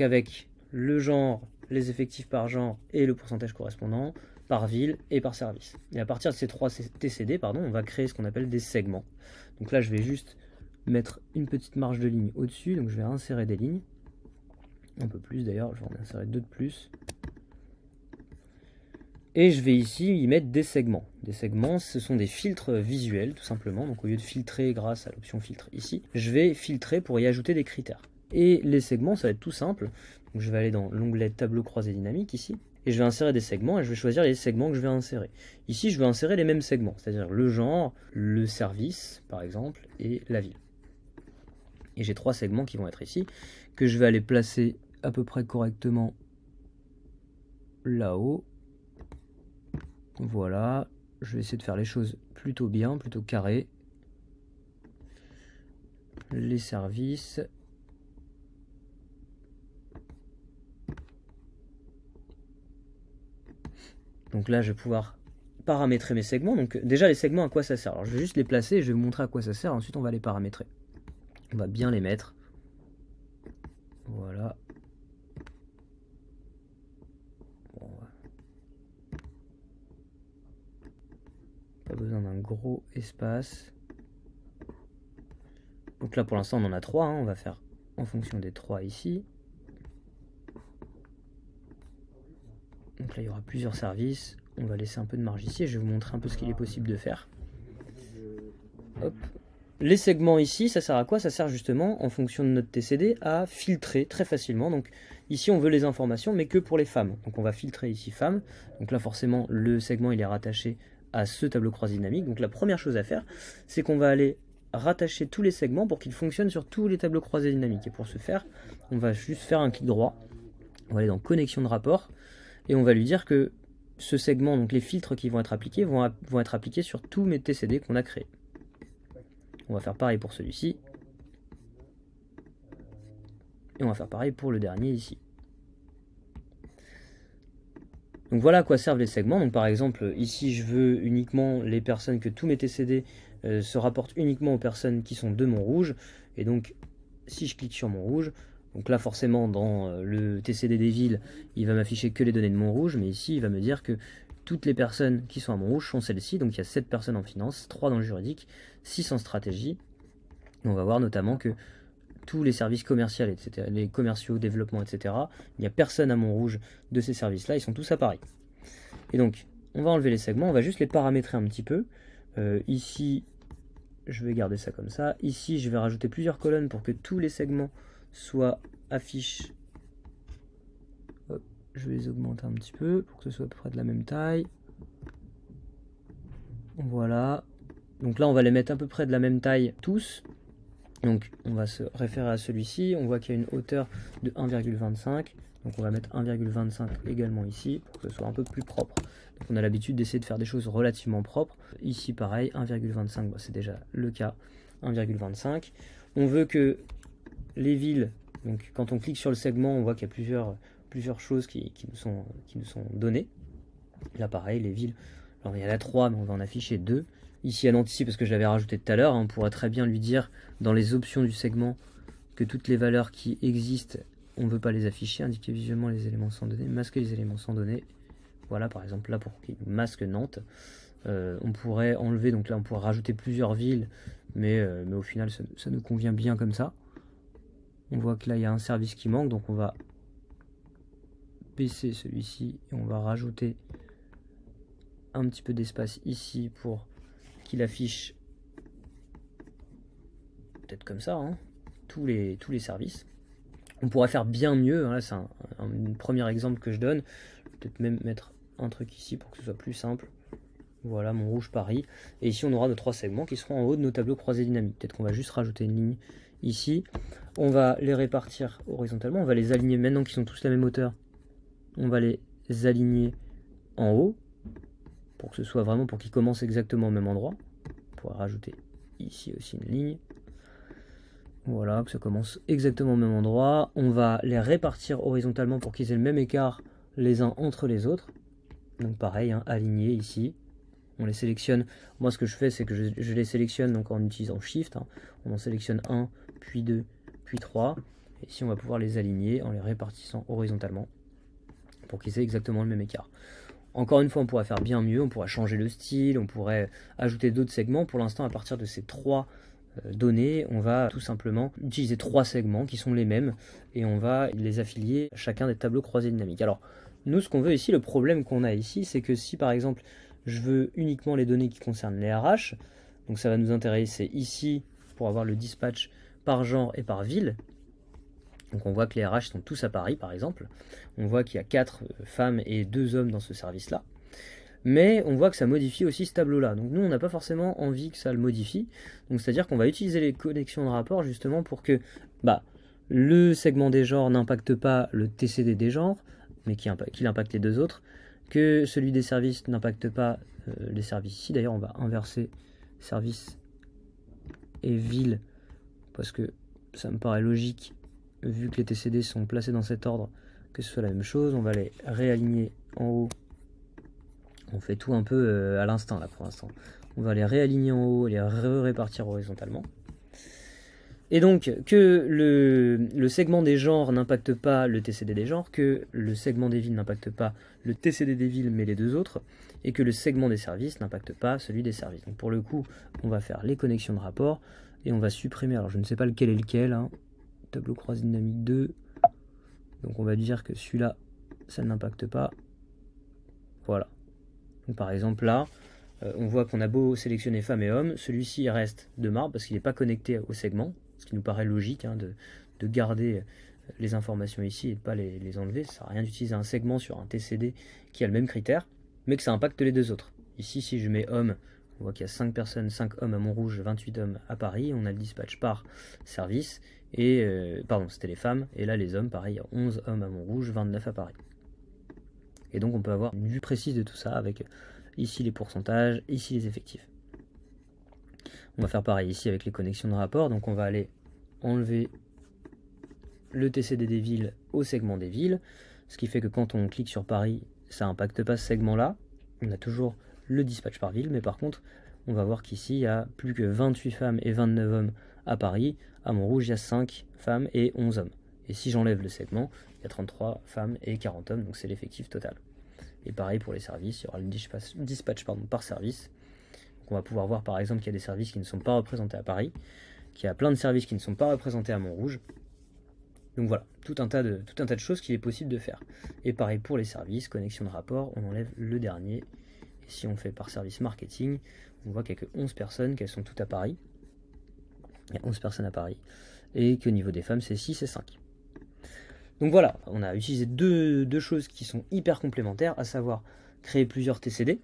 avec le genre, les effectifs par genre et le pourcentage correspondant par ville et par service. Et à partir de ces trois TCD, pardon, on va créer ce qu'on appelle des segments. Donc là, je vais juste mettre une petite marge de ligne au-dessus. Donc je vais insérer des lignes. Un peu plus d'ailleurs, je vais en insérer deux de plus. Et je vais ici y mettre des segments. Des segments, ce sont des filtres visuels, tout simplement. Donc au lieu de filtrer grâce à l'option filtre ici, je vais filtrer pour y ajouter des critères. Et les segments, ça va être tout simple. Donc je vais aller dans l'onglet tableau croisé dynamique ici. Et je vais insérer des segments et je vais choisir les segments que je vais insérer. Ici, je vais insérer les mêmes segments, c'est-à-dire le genre, le service, par exemple, et la ville. Et j'ai trois segments qui vont être ici, que je vais aller placer à peu près correctement là-haut voilà, je vais essayer de faire les choses plutôt bien, plutôt carré. Les services. Donc là, je vais pouvoir paramétrer mes segments. Donc déjà, les segments, à quoi ça sert? Alors, je vais juste les placer et je vais vous montrer à quoi ça sert. Ensuite, on va les paramétrer. On va bien les mettre. Voilà. Besoin d'un gros espace. Donc là pour l'instant on en a trois, hein. on va faire en fonction des trois ici. Donc là il y aura plusieurs services, on va laisser un peu de marge ici et je vais vous montrer un peu ce qu'il est possible de faire. Les segments ici, ça sert à quoi? Ça sert justement, en fonction de notre TCD, à filtrer très facilement. Donc ici, on veut les informations, mais que pour les femmes. Donc on va filtrer ici femmes. Donc là, forcément, le segment, il est rattaché à ce tableau croisé dynamique. Donc la première chose à faire, c'est qu'on va aller rattacher tous les segments pour qu'ils fonctionnent sur tous les tableaux croisés dynamiques. Et pour ce faire, on va juste faire un clic droit. On va aller dans connexion de rapport et on va lui dire que ce segment, donc les filtres qui vont être appliqués, vont, vont être appliqués sur tous mes TCD qu'on a créés. On va faire pareil pour celui-ci. Et on va faire pareil pour le dernier ici. Donc voilà à quoi servent les segments. Donc par exemple, ici je veux uniquement les personnes que tous mes TCD euh, se rapporte uniquement aux personnes qui sont de Montrouge. Et donc, si je clique sur Montrouge, donc là forcément dans euh, le TCD des villes, il va m'afficher que les données de Montrouge, mais ici il va me dire que toutes les personnes qui sont à Montrouge sont celles-ci. Donc il y a 7 personnes en finance, 3 dans le juridique, 6 en stratégie. on va voir notamment que les services commerciaux, etc., les commerciaux, développement, etc., il n'y a personne à Montrouge de ces services-là, ils sont tous à Paris. Et donc, on va enlever les segments, on va juste les paramétrer un petit peu. Euh, ici, je vais garder ça comme ça. Ici, je vais rajouter plusieurs colonnes pour que tous les segments soient affichés. je vais les augmenter un petit peu pour que ce soit à peu près de la même taille. Voilà. Donc là, on va les mettre à peu près de la même taille tous. Donc on va se référer à celui-ci. On voit qu'il y a une hauteur de 1,25. Donc on va mettre 1,25 également ici pour que ce soit un peu plus propre. Donc on a l'habitude d'essayer de faire des choses relativement propres. Ici pareil, 1,25, c'est déjà le cas. 1,25. On veut que les villes, donc quand on clique sur le segment, on voit qu'il y a plusieurs, plusieurs choses qui, nous sont, qui nous sont données. Là pareil, les villes, alors il y en a 3, mais on va en afficher 2. Ici à Nancy, parce que je l'avais rajouté tout à l'heure, hein, on pourrait très bien lui dire dans les options du segment que toutes les valeurs qui existent on ne veut pas les afficher, indiquer visuellement les éléments sans données, masquer les éléments sans données. Voilà, par exemple, là, pour qu'il masque Nantes, euh, on pourrait enlever, donc là, on pourrait rajouter plusieurs villes, mais, euh, mais au final, ça, nous convient bien comme ça. On voit que là, il y a un service qui manque, donc on va baisser celui-ci et on va rajouter un petit peu d'espace ici pour qu'il affiche peut-être comme ça, hein, tous, les, tous les services. On pourrait faire bien mieux, hein, c'est un, premier exemple que je donne. Peut-être même mettre un truc ici pour que ce soit plus simple. Voilà mon rouge Paris. Et ici on aura nos trois segments qui seront en haut de nos tableaux croisés dynamiques. Peut-être qu'on va juste rajouter une ligne ici. On va les répartir horizontalement. On va les aligner maintenant qu'ils sont tous la même hauteur. On va les aligner en haut. Pour que ce soit vraiment pour qu'ils commencent exactement au même endroit. On pourra rajouter ici aussi une ligne. Voilà, que ça commence exactement au même endroit. On va les répartir horizontalement pour qu'ils aient le même écart les uns entre les autres. Donc pareil, hein, aligné ici. On les sélectionne. Moi, ce que je fais, c'est que je, les sélectionne donc en utilisant Shift. Hein. On en sélectionne 1, puis 2, puis 3. Et ici, on va pouvoir les aligner en les répartissant horizontalement pour qu'ils aient exactement le même écart. Encore une fois, on pourrait faire bien mieux. On pourrait changer le style. On pourrait ajouter d'autres segments. Pour l'instant, à partir de ces trois euh, données, on va tout simplement utiliser trois segments qui sont les mêmes et on va les affilier à chacun des tableaux croisés dynamiques. Alors, nous, ce qu'on veut ici, le problème qu'on a ici, c'est que si par exemple je veux uniquement les données qui concernent les RH, donc ça va nous intéresser ici pour avoir le dispatch par genre et par ville. Donc on voit que les RH sont tous à Paris par exemple. On voit qu'il y a quatre femmes et deux hommes dans ce service-là mais on voit que ça modifie aussi ce tableau-là. Donc nous, on n'a pas forcément envie que ça le modifie. Donc c'est-à-dire qu'on va utiliser les connexions de rapport justement pour que bah, le segment des genres n'impacte pas le TCD des genres, mais qu'il impacte les deux autres, que celui des services n'impacte pas euh, les services ici. D'ailleurs, on va inverser service et ville, parce que ça me paraît logique, vu que les TCD sont placés dans cet ordre, que ce soit la même chose. On va les réaligner en haut on fait tout un peu euh, à l'instant là pour l'instant. On va les réaligner en haut et les répartir horizontalement. Et donc que le, segment des genres n'impacte pas le TCD des genres, que le segment des villes n'impacte pas le TCD des villes mais les deux autres, et que le segment des services n'impacte pas celui des services. Donc pour le coup, on va faire les connexions de rapport et on va supprimer, alors je ne sais pas lequel est lequel, hein. Tableau croisé dynamique 2, donc on va dire que celui-là, ça n'impacte pas. Voilà par exemple là, euh, on voit qu'on a beau sélectionner femmes et hommes, celui-ci reste de marbre parce qu'il n'est pas connecté au segment, ce qui nous paraît logique hein, de, garder les informations ici et de ne pas les, enlever. Ça ne sert à rien d'utiliser un segment sur un TCD qui a le même critère, mais que ça impacte les deux autres. Ici, si je mets homme, on voit qu'il y a 5 personnes, 5 hommes à Montrouge, 28 hommes à Paris. On a le dispatch par service. Et, euh, pardon, c'était les femmes. Et là, les hommes, pareil, il y a 11 hommes à Montrouge, 29 à Paris. Et donc on peut avoir une vue précise de tout ça avec ici les pourcentages, ici les effectifs. On va faire pareil ici avec les connexions de rapport. Donc on va aller enlever le TCD des villes au segment des villes. Ce qui fait que quand on clique sur Paris, ça n'impacte pas ce segment-là. On a toujours le dispatch par ville, mais par contre, on va voir qu'ici, il y a plus que 28 femmes et 29 hommes à Paris. À Montrouge, il y a 5 femmes et 11 hommes. Et si j'enlève le segment, il y a 33 femmes et 40 hommes, donc c'est l'effectif total. Et pareil pour les services, il y aura le dispatch, par service. on va pouvoir voir par exemple qu'il y a des services qui ne sont pas représentés à Paris, qu'il y a plein de services qui ne sont pas représentés à Montrouge. Donc voilà, tout un, tas de, tout un tas de choses qu'il est possible de faire. Et pareil pour les services, connexion de rapport, on enlève le dernier. Si on fait par service marketing, on voit qu'il n'y a que 11 personnes, qu'elles sont toutes à Paris. Il y a 11 personnes à Paris. Et qu'au niveau des femmes, c'est 6 et 5. Donc voilà, on a utilisé deux, choses qui sont hyper complémentaires, à savoir créer plusieurs TCD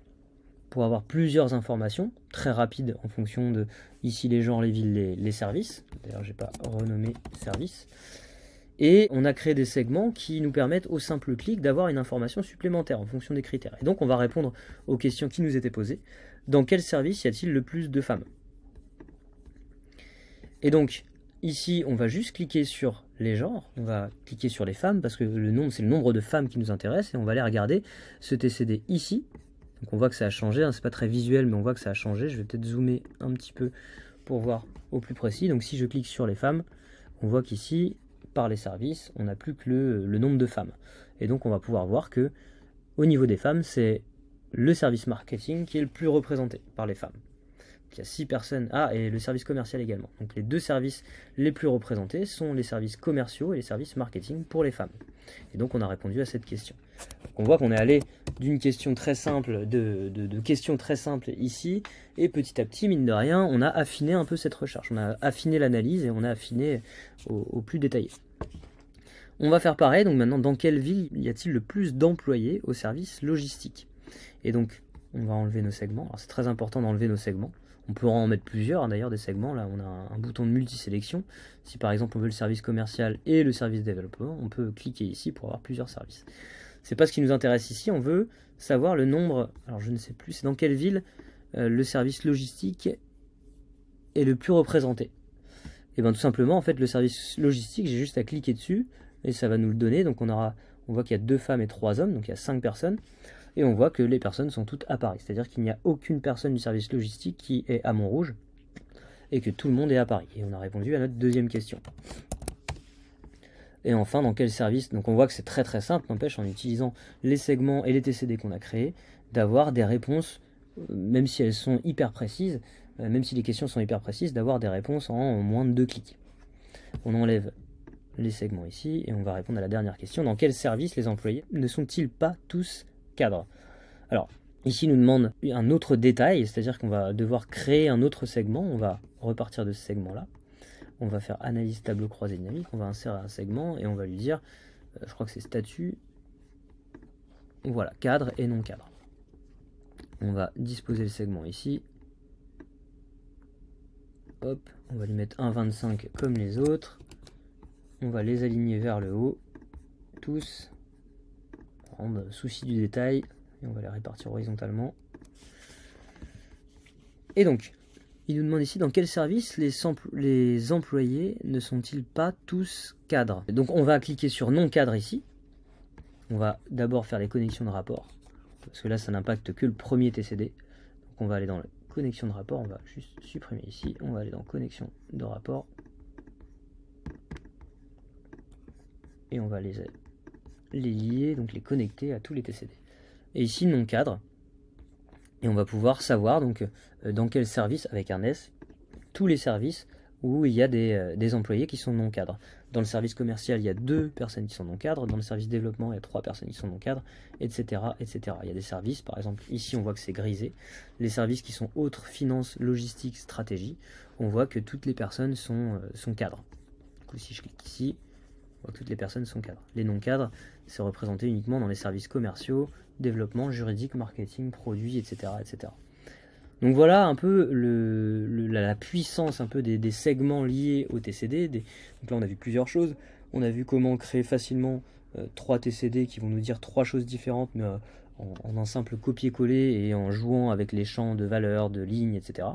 pour avoir plusieurs informations très rapides en fonction de ici les genres, les villes, les, les services. D'ailleurs, j'ai pas renommé service. Et on a créé des segments qui nous permettent au simple clic d'avoir une information supplémentaire en fonction des critères. Et donc on va répondre aux questions qui nous étaient posées. Dans quel service y a-t-il le plus de femmes? Et donc ici on va juste cliquer sur les genres, on va cliquer sur les femmes parce que le nombre c'est le nombre de femmes qui nous intéresse et on va aller regarder ce TCD ici. Donc on voit que ça a changé, hein. c'est pas très visuel mais on voit que ça a changé. Je vais peut-être zoomer un petit peu pour voir au plus précis. Donc si je clique sur les femmes, on voit qu'ici par les services, on n'a plus que le, nombre de femmes. Et donc on va pouvoir voir que au niveau des femmes, c'est le service marketing qui est le plus représenté par les femmes. il y a 6 personnes. Ah, et le service commercial également. Donc les deux services les plus représentés sont les services commerciaux et les services marketing pour les femmes. Et donc on a répondu à cette question. on voit qu'on est allé d'une question très simple, de, questions très simples ici, et petit à petit, mine de rien, on a affiné un peu cette recherche. On a affiné l'analyse et on a affiné au plus détaillé. On va faire pareil, donc maintenant, dans quelle ville y a-t-il le plus d'employés au service logistique? Et donc, on va enlever nos segments. Alors, c'est très important d'enlever nos segments. On peut en mettre plusieurs, hein, d'ailleurs, des segments. Là, on a un bouton de multisélection. Si par exemple, on veut le service commercial et le service développement, on peut cliquer ici pour avoir plusieurs services. C'est pas ce qui nous intéresse ici. On veut savoir le nombre. Alors, je ne sais plus, c'est dans quelle ville euh, le service logistique est le plus représenté? Et eh bien tout simplement, en fait, le service logistique, j'ai juste à cliquer dessus et ça va nous le donner. Donc on aura, on voit qu'il y a deux femmes et trois hommes, donc il y a cinq personnes, et on voit que les personnes sont toutes à Paris. C'est-à-dire qu'il n'y a aucune personne du service logistique qui est à Montrouge, et que tout le monde est à Paris. Et on a répondu à notre deuxième question. Et enfin, dans quel service? Donc on voit que c'est très très simple, n'empêche, en utilisant les segments et les TCD qu'on a créés, d'avoir des réponses, euh, même si elles sont hyper précises, même si les questions sont hyper précises, d'avoir des réponses en moins de deux clics. On enlève les segments ici et on va répondre à la dernière question. Dans quel service les employés ne sont-ils pas tous cadres? Alors, ici nous demande un autre détail, c'est-à-dire qu'on va devoir créer un autre segment. On va repartir de ce segment-là. On va faire analyse tableau croisé dynamique. On va insérer un segment et on va lui dire, euh, je crois que c'est statut, voilà, cadre et non cadre. On va disposer le segment ici. On va lui mettre 1,25 comme les autres on va les aligner vers le haut, tous, prendre souci du détail, et on va les répartir horizontalement. Et donc, il nous demande ici dans quel service les, les employés ne sont-ils pas tous cadres. Donc on va cliquer sur non cadre ici. On va d'abord faire les connexions de rapport, parce que là ça n'impacte que le premier TCD. Donc on va aller dans la connexion de rapport, on va juste supprimer ici, on va aller dans connexion de rapport, et on va les, lier, donc les connecter à tous les TCD. Et ici, non cadre, et on va pouvoir savoir donc euh, dans quel service, avec un S, tous les services où il y a des, euh, des, employés qui sont non cadres. Dans le service commercial, il y a deux personnes qui sont non cadres. Dans le service développement, il y a trois personnes qui sont non cadres, etc., etc. Il y a des services, par exemple, ici on voit que c'est grisé. Les services qui sont autres, finance, logistique, stratégie, on voit que toutes les personnes sont, euh, sont cadres. Du coup, si je clique ici, toutes les personnes sont cadres. Les non-cadres, c'est représenté uniquement dans les services commerciaux, développement, juridique, marketing, produits, etc. etc. Donc voilà un peu la, puissance un peu des, segments liés au TCD. Donc là on a vu plusieurs choses. On a vu comment créer facilement euh, trois TCD qui vont nous dire trois choses différentes, mais euh, en, un simple copier-coller et en jouant avec les champs de valeurs, de lignes, etc.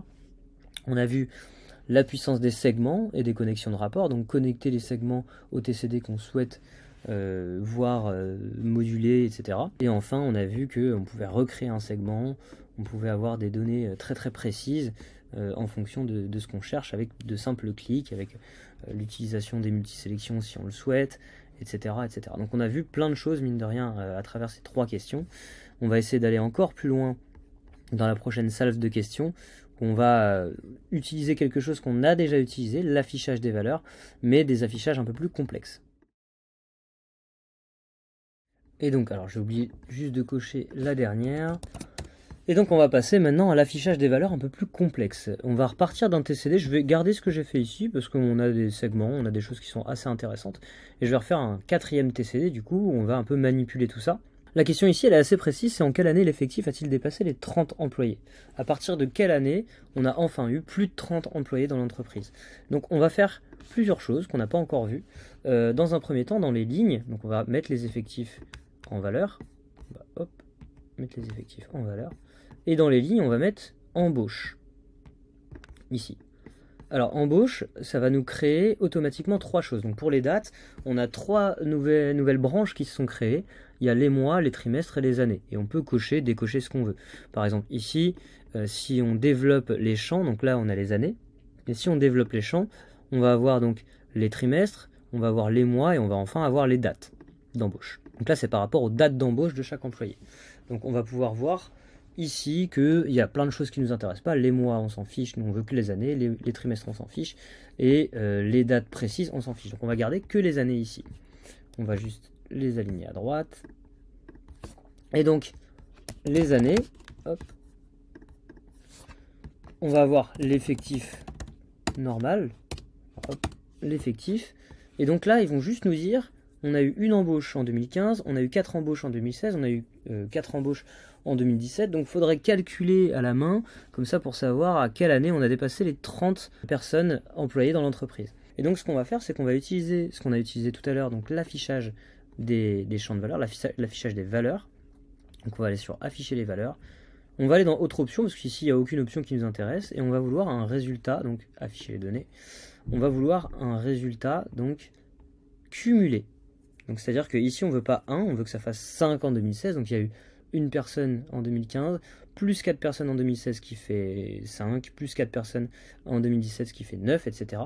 On a vu la puissance des segments et des connexions de rapport, donc connecter les segments au TCD qu'on souhaite euh, voir moduler, etc. Et enfin, on a vu qu'on pouvait recréer un segment, on pouvait avoir des données très très précises en fonction de, ce qu'on cherche avec de simples clics, avec l'utilisation des multisélections si on le souhaite, etc., etc. Donc on a vu plein de choses, mine de rien, à travers ces trois questions. On va essayer d'aller encore plus loin dans la prochaine salve de questions. On va utiliser quelque chose qu'on a déjà utilisé, l'affichage des valeurs, mais des affichages un peu plus complexes. Et donc, alors j'ai oublié juste de cocher la dernière. Et donc on va passer maintenant à l'affichage des valeurs un peu plus complexe. On va repartir d'un TCD, je vais garder ce que j'ai fait ici parce qu'on a des segments, on a des choses qui sont assez intéressantes. Et je vais refaire un quatrième TCD du coup, où on va un peu manipuler tout ça. La question ici elle est assez précise, c'est en quelle année l'effectif a-t-il dépassé les 30 employés? À partir de quelle année on a enfin eu plus de 30 employés dans l'entreprise? Donc on va faire plusieurs choses qu'on n'a pas encore vues. Euh, dans un premier temps, dans les lignes, donc on va mettre les effectifs en valeur. hop, mettre les effectifs en valeur. Et dans les lignes, on va mettre embauche. Ici. Alors embauche, ça va nous créer automatiquement trois choses. Donc pour les dates, on a trois nouvelles, branches qui se sont créées. Il y a les mois, les trimestres et les années. Et on peut cocher, décocher ce qu'on veut. Par exemple ici, euh, si on développe les champs, donc là on a les années. Et si on développe les champs, on va avoir donc les trimestres, on va avoir les mois et on va enfin avoir les dates d'embauche. Donc là c'est par rapport aux dates d'embauche de chaque employé. Donc on va pouvoir voir ici qu'il y a plein de choses qui ne nous intéressent pas. Les mois, on s'en fiche, nous on veut que les années, les, trimestres, on s'en fiche, et euh, les dates précises, on s'en fiche. Donc on va garder que les années ici. On va juste les aligner à droite. Et donc, les années, on va avoir l'effectif normal, l'effectif, et donc là, ils vont juste nous dire, on a eu une embauche en 2015, on a eu quatre embauches en 2016, on a eu euh, quatre embauches en 2017. Donc il faudrait calculer à la main, comme ça pour savoir à quelle année on a dépassé les 30 personnes employées dans l'entreprise. Et donc ce qu'on va faire, c'est qu'on va utiliser ce qu'on a utilisé tout à l'heure, donc l'affichage des, champs de valeurs, l'affichage des valeurs. Donc on va aller sur afficher les valeurs. On va aller dans autre option, parce qu'ici il n'y a aucune option qui nous intéresse, et on va vouloir un résultat, donc afficher les données. On va vouloir un résultat, donc cumulé. Donc c'est-à-dire qu'ici on veut pas 1, on veut que ça fasse 5 en 2016, donc il y a eu une personne en 2015, plus 4 personnes en 2016 qui fait 5, plus 4 personnes en 2017 qui fait 9, etc.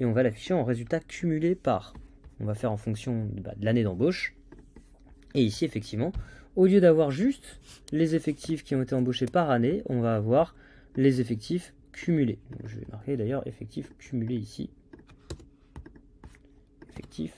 Et on va l'afficher en résultat cumulé par. On va faire en fonction bah, de l'année d'embauche. Et ici, effectivement, au lieu d'avoir juste les effectifs qui ont été embauchés par année, on va avoir les effectifs cumulés. je vais marquer d'ailleurs effectifs cumulés ici. Effectifs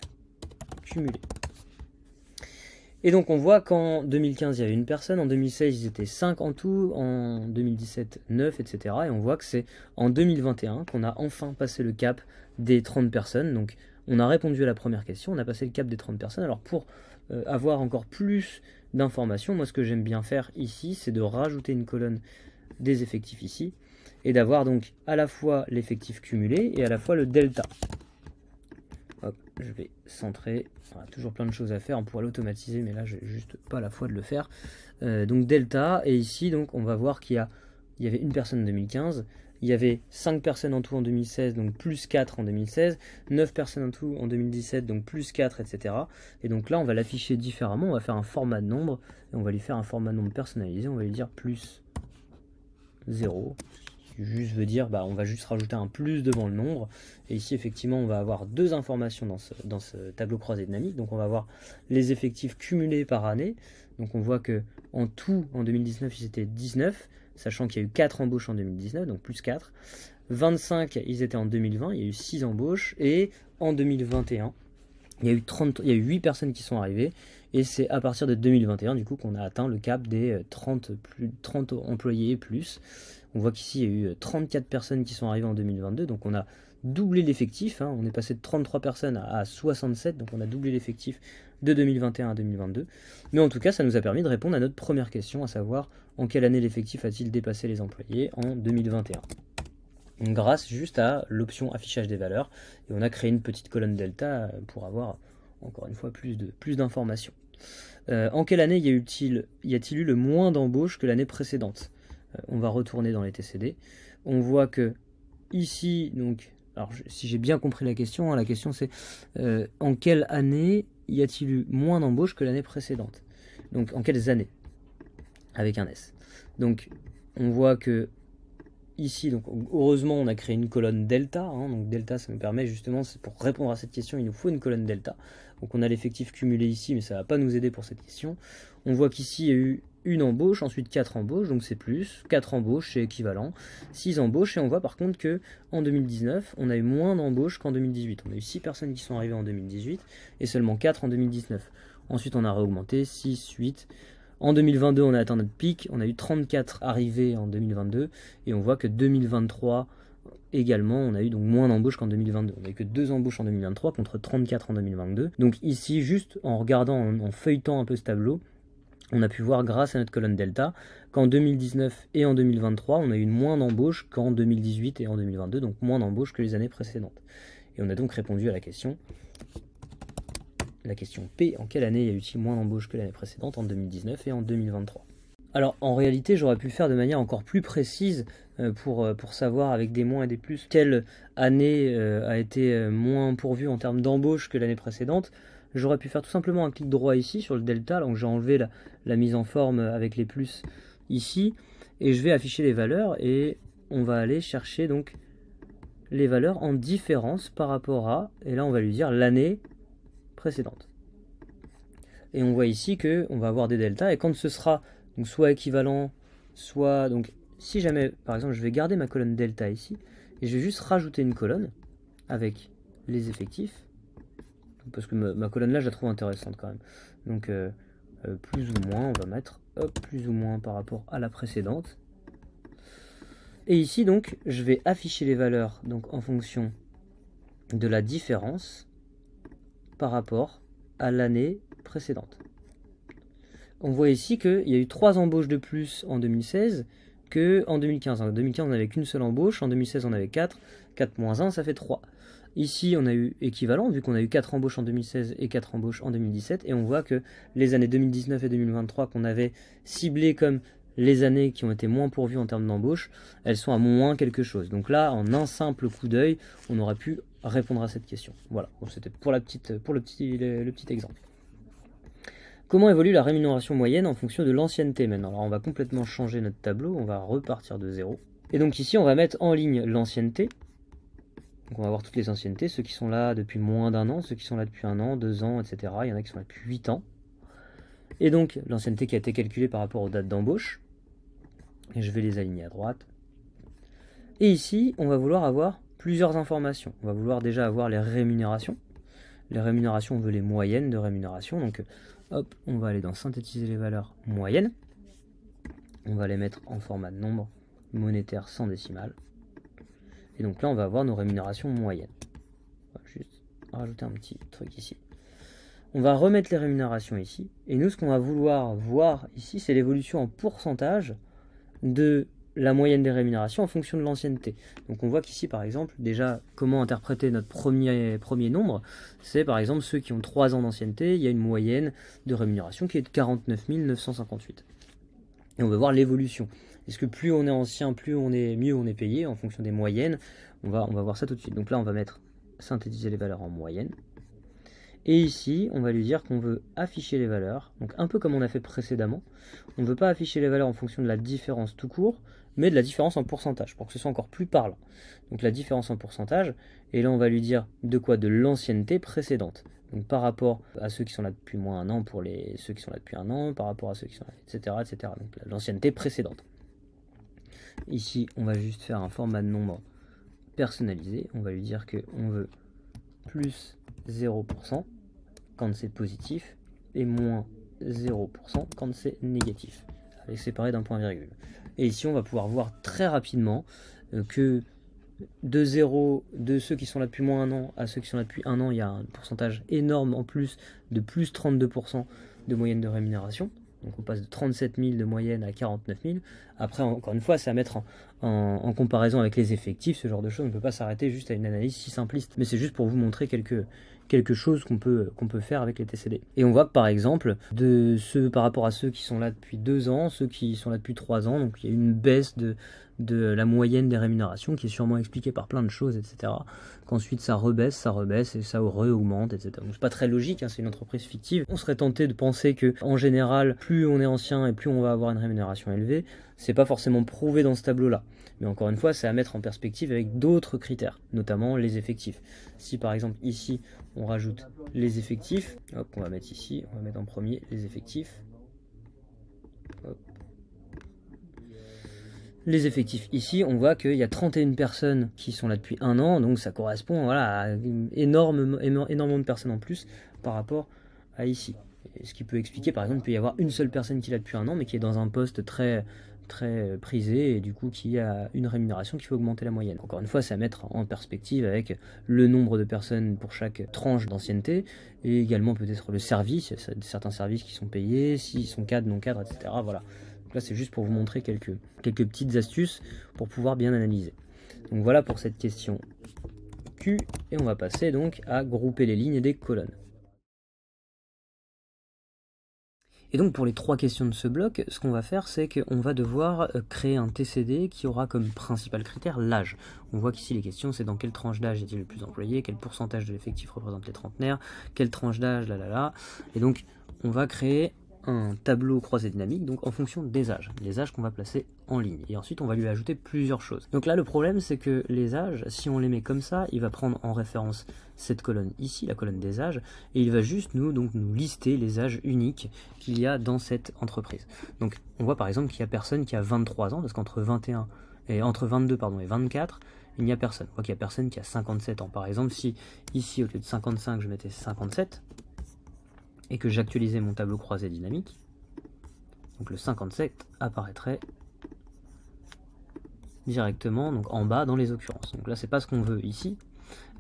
Et donc on voit qu'en 2015 il y avait une personne, en 2016 ils étaient 5 en tout, en 2017 9, etc. Et on voit que c'est en 2021 qu'on a enfin passé le cap des 30 personnes. Donc on a répondu à la première question, on a passé le cap des 30 personnes. Alors pour euh, avoir encore plus d'informations, moi ce que j'aime bien faire ici, c'est de rajouter une colonne des effectifs ici, et d'avoir donc à la fois l'effectif cumulé et à la fois le delta. Je vais centrer a toujours plein de choses à faire, on pourrait l'automatiser, mais là j'ai juste pas la foi de le faire. Euh, donc delta, et ici donc on va voir qu'il y, a, y avait une personne en 2015, il y avait 5 personnes en tout en 2016, donc plus 4 en 2016, 9 personnes en tout en 2017, donc plus 4, etc. Et donc là on va l'afficher différemment, on va faire un format de nombre, et on va lui faire un format de nombre personnalisé, on va lui dire plus 0, juste veut dire bah, on va juste rajouter un plus devant le nombre. Et ici, effectivement, on va avoir deux informations dans ce, dans ce tableau croisé dynamique. Donc, on va voir les effectifs cumulés par année. Donc, on voit que en tout, en 2019, ils étaient 19, sachant qu'il y a eu 4 embauches en 2019, donc plus 4. 25, ils étaient en 2020, il y a eu 6 embauches. Et en 2021, il y a eu, 30, il y a eu 8 personnes qui sont arrivées. Et c'est à partir de 2021, du coup, qu'on a atteint le cap des 30, plus, 30 employés plus. On voit qu'ici, il y a eu 34 personnes qui sont arrivées en 2022, donc on a doublé l'effectif, hein. on est passé de 33 personnes à 67, donc on a doublé l'effectif de 2021 à 2022. Mais en tout cas, ça nous a permis de répondre à notre première question, à savoir en quelle année l'effectif a-t-il dépassé les employés en 2021 grâce juste à l'option affichage des valeurs. Et on a créé une petite colonne delta pour avoir, encore une fois, plus d'informations. Euh, en quelle année y a-t-il eu le moins d'embauches que l'année précédente? euh, on va retourner dans les TCD. On voit que ici, donc, alors si j'ai bien compris la question, hein, la question c'est euh, en quelle année y a-t-il eu moins d'embauches que l'année précédente? Donc en quelles années? Avec un S. Donc on voit que ici, donc heureusement, on a créé une colonne delta. Hein. donc delta, ça nous permet justement, pour répondre à cette question, il nous faut une colonne delta. Donc on a l'effectif cumulé ici, mais ça ne va pas nous aider pour cette question. On voit qu'ici, il y a eu une embauche, ensuite quatre embauches, donc c'est plus. Quatre embauches, c'est équivalent. Six embauches, et on voit par contre que en 2019, on a eu moins d'embauches qu'en 2018. On a eu six personnes qui sont arrivées en 2018 et seulement quatre en 2019. Ensuite, on a réaugmenté 6, 8. En 2022, on a atteint notre pic, on a eu 34 arrivées en 2022, et on voit que 2023 également, on a eu donc moins d'embauches qu'en 2022. On n'a eu que deux embauches en 2023 contre 34 en 2022. Donc ici, juste en regardant, en, feuilletant un peu ce tableau, on a pu voir grâce à notre colonne delta qu'en 2019 et en 2023, on a eu moins d'embauches qu'en 2018 et en 2022, donc moins d'embauches que les années précédentes. Et on a donc répondu à la question la question P, en quelle année y a eu-il moins d'embauches que l'année précédente, en 2019 et en 2023 alors en réalité j'aurais pu le faire de manière encore plus précise euh, pour, euh, pour savoir avec des moins et des plus quelle année euh, a été moins pourvue en termes d'embauche que l'année précédente. J'aurais pu faire tout simplement un clic droit ici sur le delta, donc j'ai enlevé la, mise en forme avec les plus ici, et je vais afficher les valeurs et on va aller chercher donc les valeurs en différence par rapport à, et là on va lui dire l'année précédente. Et on voit ici que on va avoir des deltas, et quand ce sera donc soit équivalent, soit... Donc si jamais, par exemple, je vais garder ma colonne delta ici, et je vais juste rajouter une colonne avec les effectifs, parce que ma, colonne là, je la trouve intéressante quand même. Donc euh, euh, plus ou moins, on va mettre plus ou moins par rapport à la précédente. Et ici donc, je vais afficher les valeurs donc en fonction de la différence par rapport à l'année précédente. On voit ici qu'il y a eu trois embauches de plus en 2016 que en 2015. En 2015, on n'avait qu'une seule embauche, en 2016, on avait 4. 4 moins 1, ça fait 3. Ici, on a eu équivalent, vu qu'on a eu 4 embauches en 2016 et 4 embauches en 2017, et on voit que les années 2019 et 2023 qu'on avait ciblées comme les années qui ont été moins pourvues en termes d'embauche, elles sont à moins quelque chose. Donc là, en un simple coup d'œil, on aurait pu répondre à cette question. Voilà, c'était pour, la petite, pour le, petit, le, petit exemple. Comment évolue la rémunération moyenne en fonction de l'ancienneté maintenant? Alors on va complètement changer notre tableau, on va repartir de zéro. Et donc ici on va mettre en ligne l'ancienneté. Donc on va voir toutes les anciennetés, ceux qui sont là depuis moins d'un an, ceux qui sont là depuis un an, deux ans, etc. Il y en a qui sont là depuis 8 ans. Et donc l'ancienneté qui a été calculée par rapport aux dates d'embauche. Et je vais les aligner à droite. Et ici, on va vouloir avoir plusieurs informations. On va vouloir déjà avoir les rémunérations. Les rémunérations, on veut les moyennes de rémunération. Donc, hop, on va aller dans synthétiser les valeurs moyennes. On va les mettre en format de nombre monétaire sans décimale. Et donc là, on va avoir nos rémunérations moyennes. On va juste rajouter un petit truc ici. On va remettre les rémunérations ici. Et nous, ce qu'on va vouloir voir ici, c'est l'évolution en pourcentage de la moyenne des rémunérations en fonction de l'ancienneté. Donc on voit qu'ici par exemple, déjà comment interpréter notre premier, premier nombre, c'est par exemple ceux qui ont 3 ans d'ancienneté, il y a une moyenne de rémunération qui est de 49 958. Et on veut voir l'évolution. Est-ce que plus on est ancien, plus on est mieux on est payé en fonction des moyennes on va, on va voir ça tout de suite. Donc là on va mettre synthétiser les valeurs en moyenne. Et ici, on va lui dire qu'on veut afficher les valeurs, donc un peu comme on a fait précédemment. On ne veut pas afficher les valeurs en fonction de la différence tout court, mais de la différence en pourcentage, pour que ce soit encore plus parlant. Donc la différence en pourcentage, et là on va lui dire de quoi De l'ancienneté précédente. Donc par rapport à ceux qui sont là depuis moins un an pour les ceux qui sont là depuis un an, par rapport à ceux qui sont là, etc. etc. Donc l'ancienneté précédente. Ici, on va juste faire un format de nombre personnalisé. On va lui dire qu'on veut plus 0% quand c'est positif et moins 0% quand c'est négatif, avec séparé d'un point virgule. Et ici, on va pouvoir voir très rapidement euh, que de 0, de ceux qui sont là depuis moins un an à ceux qui sont là depuis un an, il y a un pourcentage énorme en plus de plus 32% de moyenne de rémunération. Donc on passe de 37 000 de moyenne à 49 000. Après, encore une fois, c'est à mettre en, comparaison avec les effectifs, ce genre de choses. On ne peut pas s'arrêter juste à une analyse si simpliste. Mais c'est juste pour vous montrer quelques, quelque chose qu'on peut, peut faire avec les TCD. Et on voit par exemple, de ceux par rapport à ceux qui sont là depuis deux ans, ceux qui sont là depuis trois ans, donc il y a une baisse de, de la moyenne des rémunérations, qui est sûrement expliquée par plein de choses, etc. Qu'ensuite ça rebaisse, ça rebaisse et ça re-augmente, etc. Donc c'est pas très logique, hein, c'est une entreprise fictive. On serait tenté de penser que, en général, plus on est ancien et plus on va avoir une rémunération élevée. C'est pas forcément prouvé dans ce tableau-là. Mais encore une fois, c'est à mettre en perspective avec d'autres critères, notamment les effectifs. Si par exemple ici on rajoute les effectifs, hop, on va mettre ici, on va mettre en premier les effectifs. Les effectifs ici, on voit qu'il y a 31 personnes qui sont là depuis un an, donc ça correspond voilà, à énormément de personnes en plus par rapport à ici. ce qui peut expliquer, par exemple, qu'il peut y avoir une seule personne qui est là depuis un an, mais qui est dans un poste très, très prisé et du coup qui a une rémunération qui fait augmenter la moyenne. Encore une fois, c'est à mettre en perspective avec le nombre de personnes pour chaque tranche d'ancienneté et également peut-être le service, certains services qui sont payés, s'ils sont cadres, non cadres, etc. Voilà. là, c'est juste pour vous montrer quelques, quelques petites astuces pour pouvoir bien analyser. Donc voilà pour cette question Q et on va passer donc à grouper les lignes et des colonnes. Et donc pour les trois questions de ce bloc, ce qu'on va faire, c'est qu'on va devoir euh, créer un TCD qui aura comme principal critère l'âge. On voit qu'ici les questions, c'est dans quelle tranche d'âge est-il le plus employé, quel pourcentage de l'effectif représente les trentenaires, quelle tranche d'âge, là là là. Et donc on va créer un tableau croisé dynamique, donc en fonction des âges, les âges qu'on va placer en ligne. Et ensuite, on va lui ajouter plusieurs choses. Donc là, le problème, c'est que les âges, si on les met comme ça, il va prendre en référence cette colonne ici, la colonne des âges, et il va juste nous, donc, nous lister les âges uniques qu'il y a dans cette entreprise. Donc, on voit par exemple qu'il y a personne qui a 23 ans, parce qu'entre 21 et entre 22 pardon, et 24, il n'y a personne. On voit qu'il y a personne qui a 57 ans. Par exemple, si ici, au lieu de 55, je mettais 57, et que j'actualisais mon tableau croisé dynamique, donc le 57 apparaîtrait directement en bas dans les occurrences. Donc là c'est pas ce qu'on veut ici,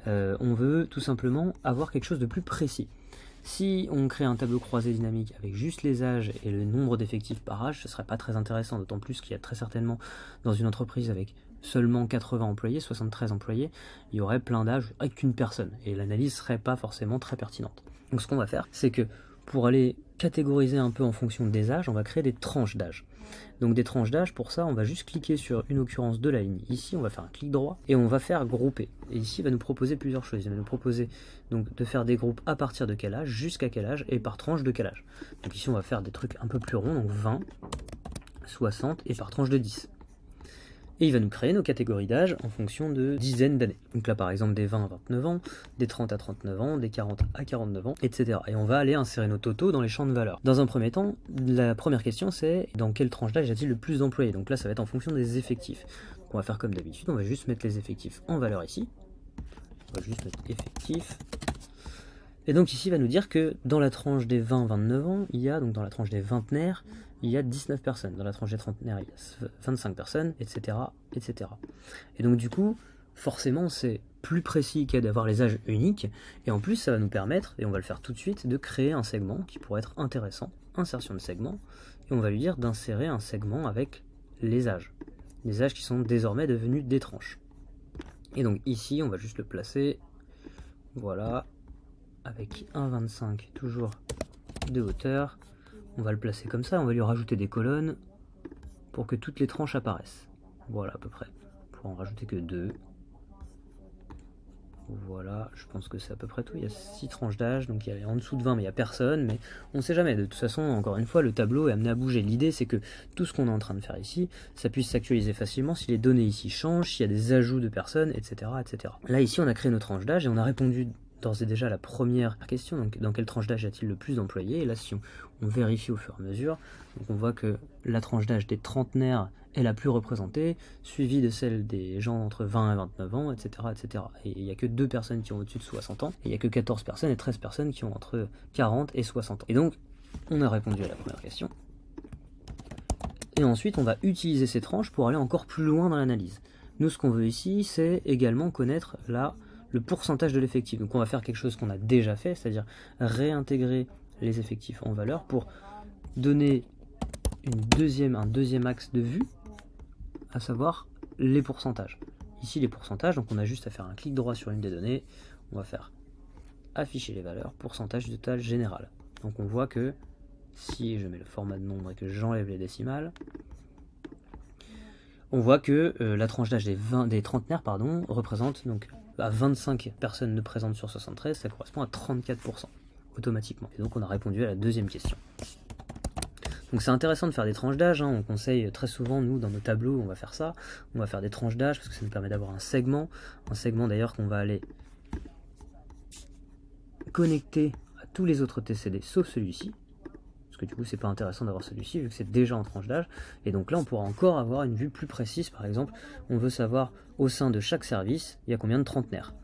euh, on veut tout simplement avoir quelque chose de plus précis. Si on crée un tableau croisé dynamique avec juste les âges et le nombre d'effectifs par âge, ce serait pas très intéressant, d'autant plus qu'il y a très certainement dans une entreprise avec seulement 80 employés, 73 employés, il y aurait plein d'âges avec qu'une personne, et l'analyse serait pas forcément très pertinente. Donc ce qu'on va faire, c'est que pour aller catégoriser un peu en fonction des âges, on va créer des tranches d'âge. Donc des tranches d'âge, pour ça, on va juste cliquer sur une occurrence de la ligne. Ici, on va faire un clic droit et on va faire grouper. Et ici, il va nous proposer plusieurs choses. Il va nous proposer donc de faire des groupes à partir de quel âge, jusqu'à quel âge et par tranche de quel âge. Donc ici, on va faire des trucs un peu plus ronds, donc 20, 60 et par tranche de 10 et il va nous créer nos catégories d'âge en fonction de dizaines d'années. Donc là par exemple des 20 à 29 ans, des 30 à 39 ans, des 40 à 49 ans, etc. Et on va aller insérer nos totaux dans les champs de valeur. Dans un premier temps, la première question c'est dans quelle tranche d'âge a-t-il le plus d'employés Donc là ça va être en fonction des effectifs. on va faire comme d'habitude, on va juste mettre les effectifs en valeur ici. On va juste mettre effectifs. Et donc ici il va nous dire que dans la tranche des 20-29 ans, il y a donc dans la tranche des vingtenaires, il y a 19 personnes. Dans la tranche des trentenaires, il y a 25 personnes, etc. etc. Et donc du coup, forcément, c'est plus précis qu'à d'avoir les âges uniques. Et en plus, ça va nous permettre, et on va le faire tout de suite, de créer un segment qui pourrait être intéressant. Insertion de segment. Et on va lui dire d'insérer un segment avec les âges. Les âges qui sont désormais devenus des tranches. Et donc ici, on va juste le placer. Voilà. Avec 1,25 toujours de hauteur. On va le placer comme ça, on va lui rajouter des colonnes pour que toutes les tranches apparaissent. Voilà à peu près. Pour en rajouter que deux. Voilà, je pense que c'est à peu près tout. Il y a 6 tranches d'âge, donc il y a en dessous de 20, mais il n'y a personne. Mais on ne sait jamais. De toute façon, encore une fois, le tableau est amené à bouger. L'idée, c'est que tout ce qu'on est en train de faire ici, ça puisse s'actualiser facilement si les données ici changent, s'il y a des ajouts de personnes, etc., etc. Là, ici, on a créé nos tranches d'âge et on a répondu d'ores et déjà la première question, donc dans quelle tranche d'âge a-t-il le plus d'employés Et là, si on, vérifie au fur et à mesure, on voit que la tranche d'âge des trentenaires est la plus représentée, suivie de celle des gens entre 20 et 29 ans, etc. etc. Et il n'y a que deux personnes qui ont au-dessus de 60 ans, et il n'y a que 14 personnes et 13 personnes qui ont entre 40 et 60 ans. Et donc, on a répondu à la première question. Et ensuite, on va utiliser ces tranches pour aller encore plus loin dans l'analyse. Nous, ce qu'on veut ici, c'est également connaître la le pourcentage de l'effectif. Donc on va faire quelque chose qu'on a déjà fait, c'est-à-dire réintégrer les effectifs en valeur pour donner une deuxième, un deuxième axe de vue, à savoir les pourcentages. Ici les pourcentages, donc on a juste à faire un clic droit sur une des données, on va faire afficher les valeurs, pourcentage total général. Donc on voit que si je mets le format de nombre et que j'enlève les décimales, on voit que euh, la tranche d'âge des, 20, des trentenaires pardon, représente donc à 25 personnes ne présentes sur 73, ça correspond à 34% automatiquement. Et donc on a répondu à la deuxième question. Donc c'est intéressant de faire des tranches d'âge, hein. on conseille très souvent, nous, dans nos tableaux, on va faire ça, on va faire des tranches d'âge, parce que ça nous permet d'avoir un segment, un segment d'ailleurs qu'on va aller connecter à tous les autres TCD, sauf celui-ci, du coup c'est pas intéressant d'avoir celui-ci, vu que c'est déjà en tranche d'âge, et donc là on pourra encore avoir une vue plus précise, par exemple, on veut savoir au sein de chaque service, il y a combien de trentenaires.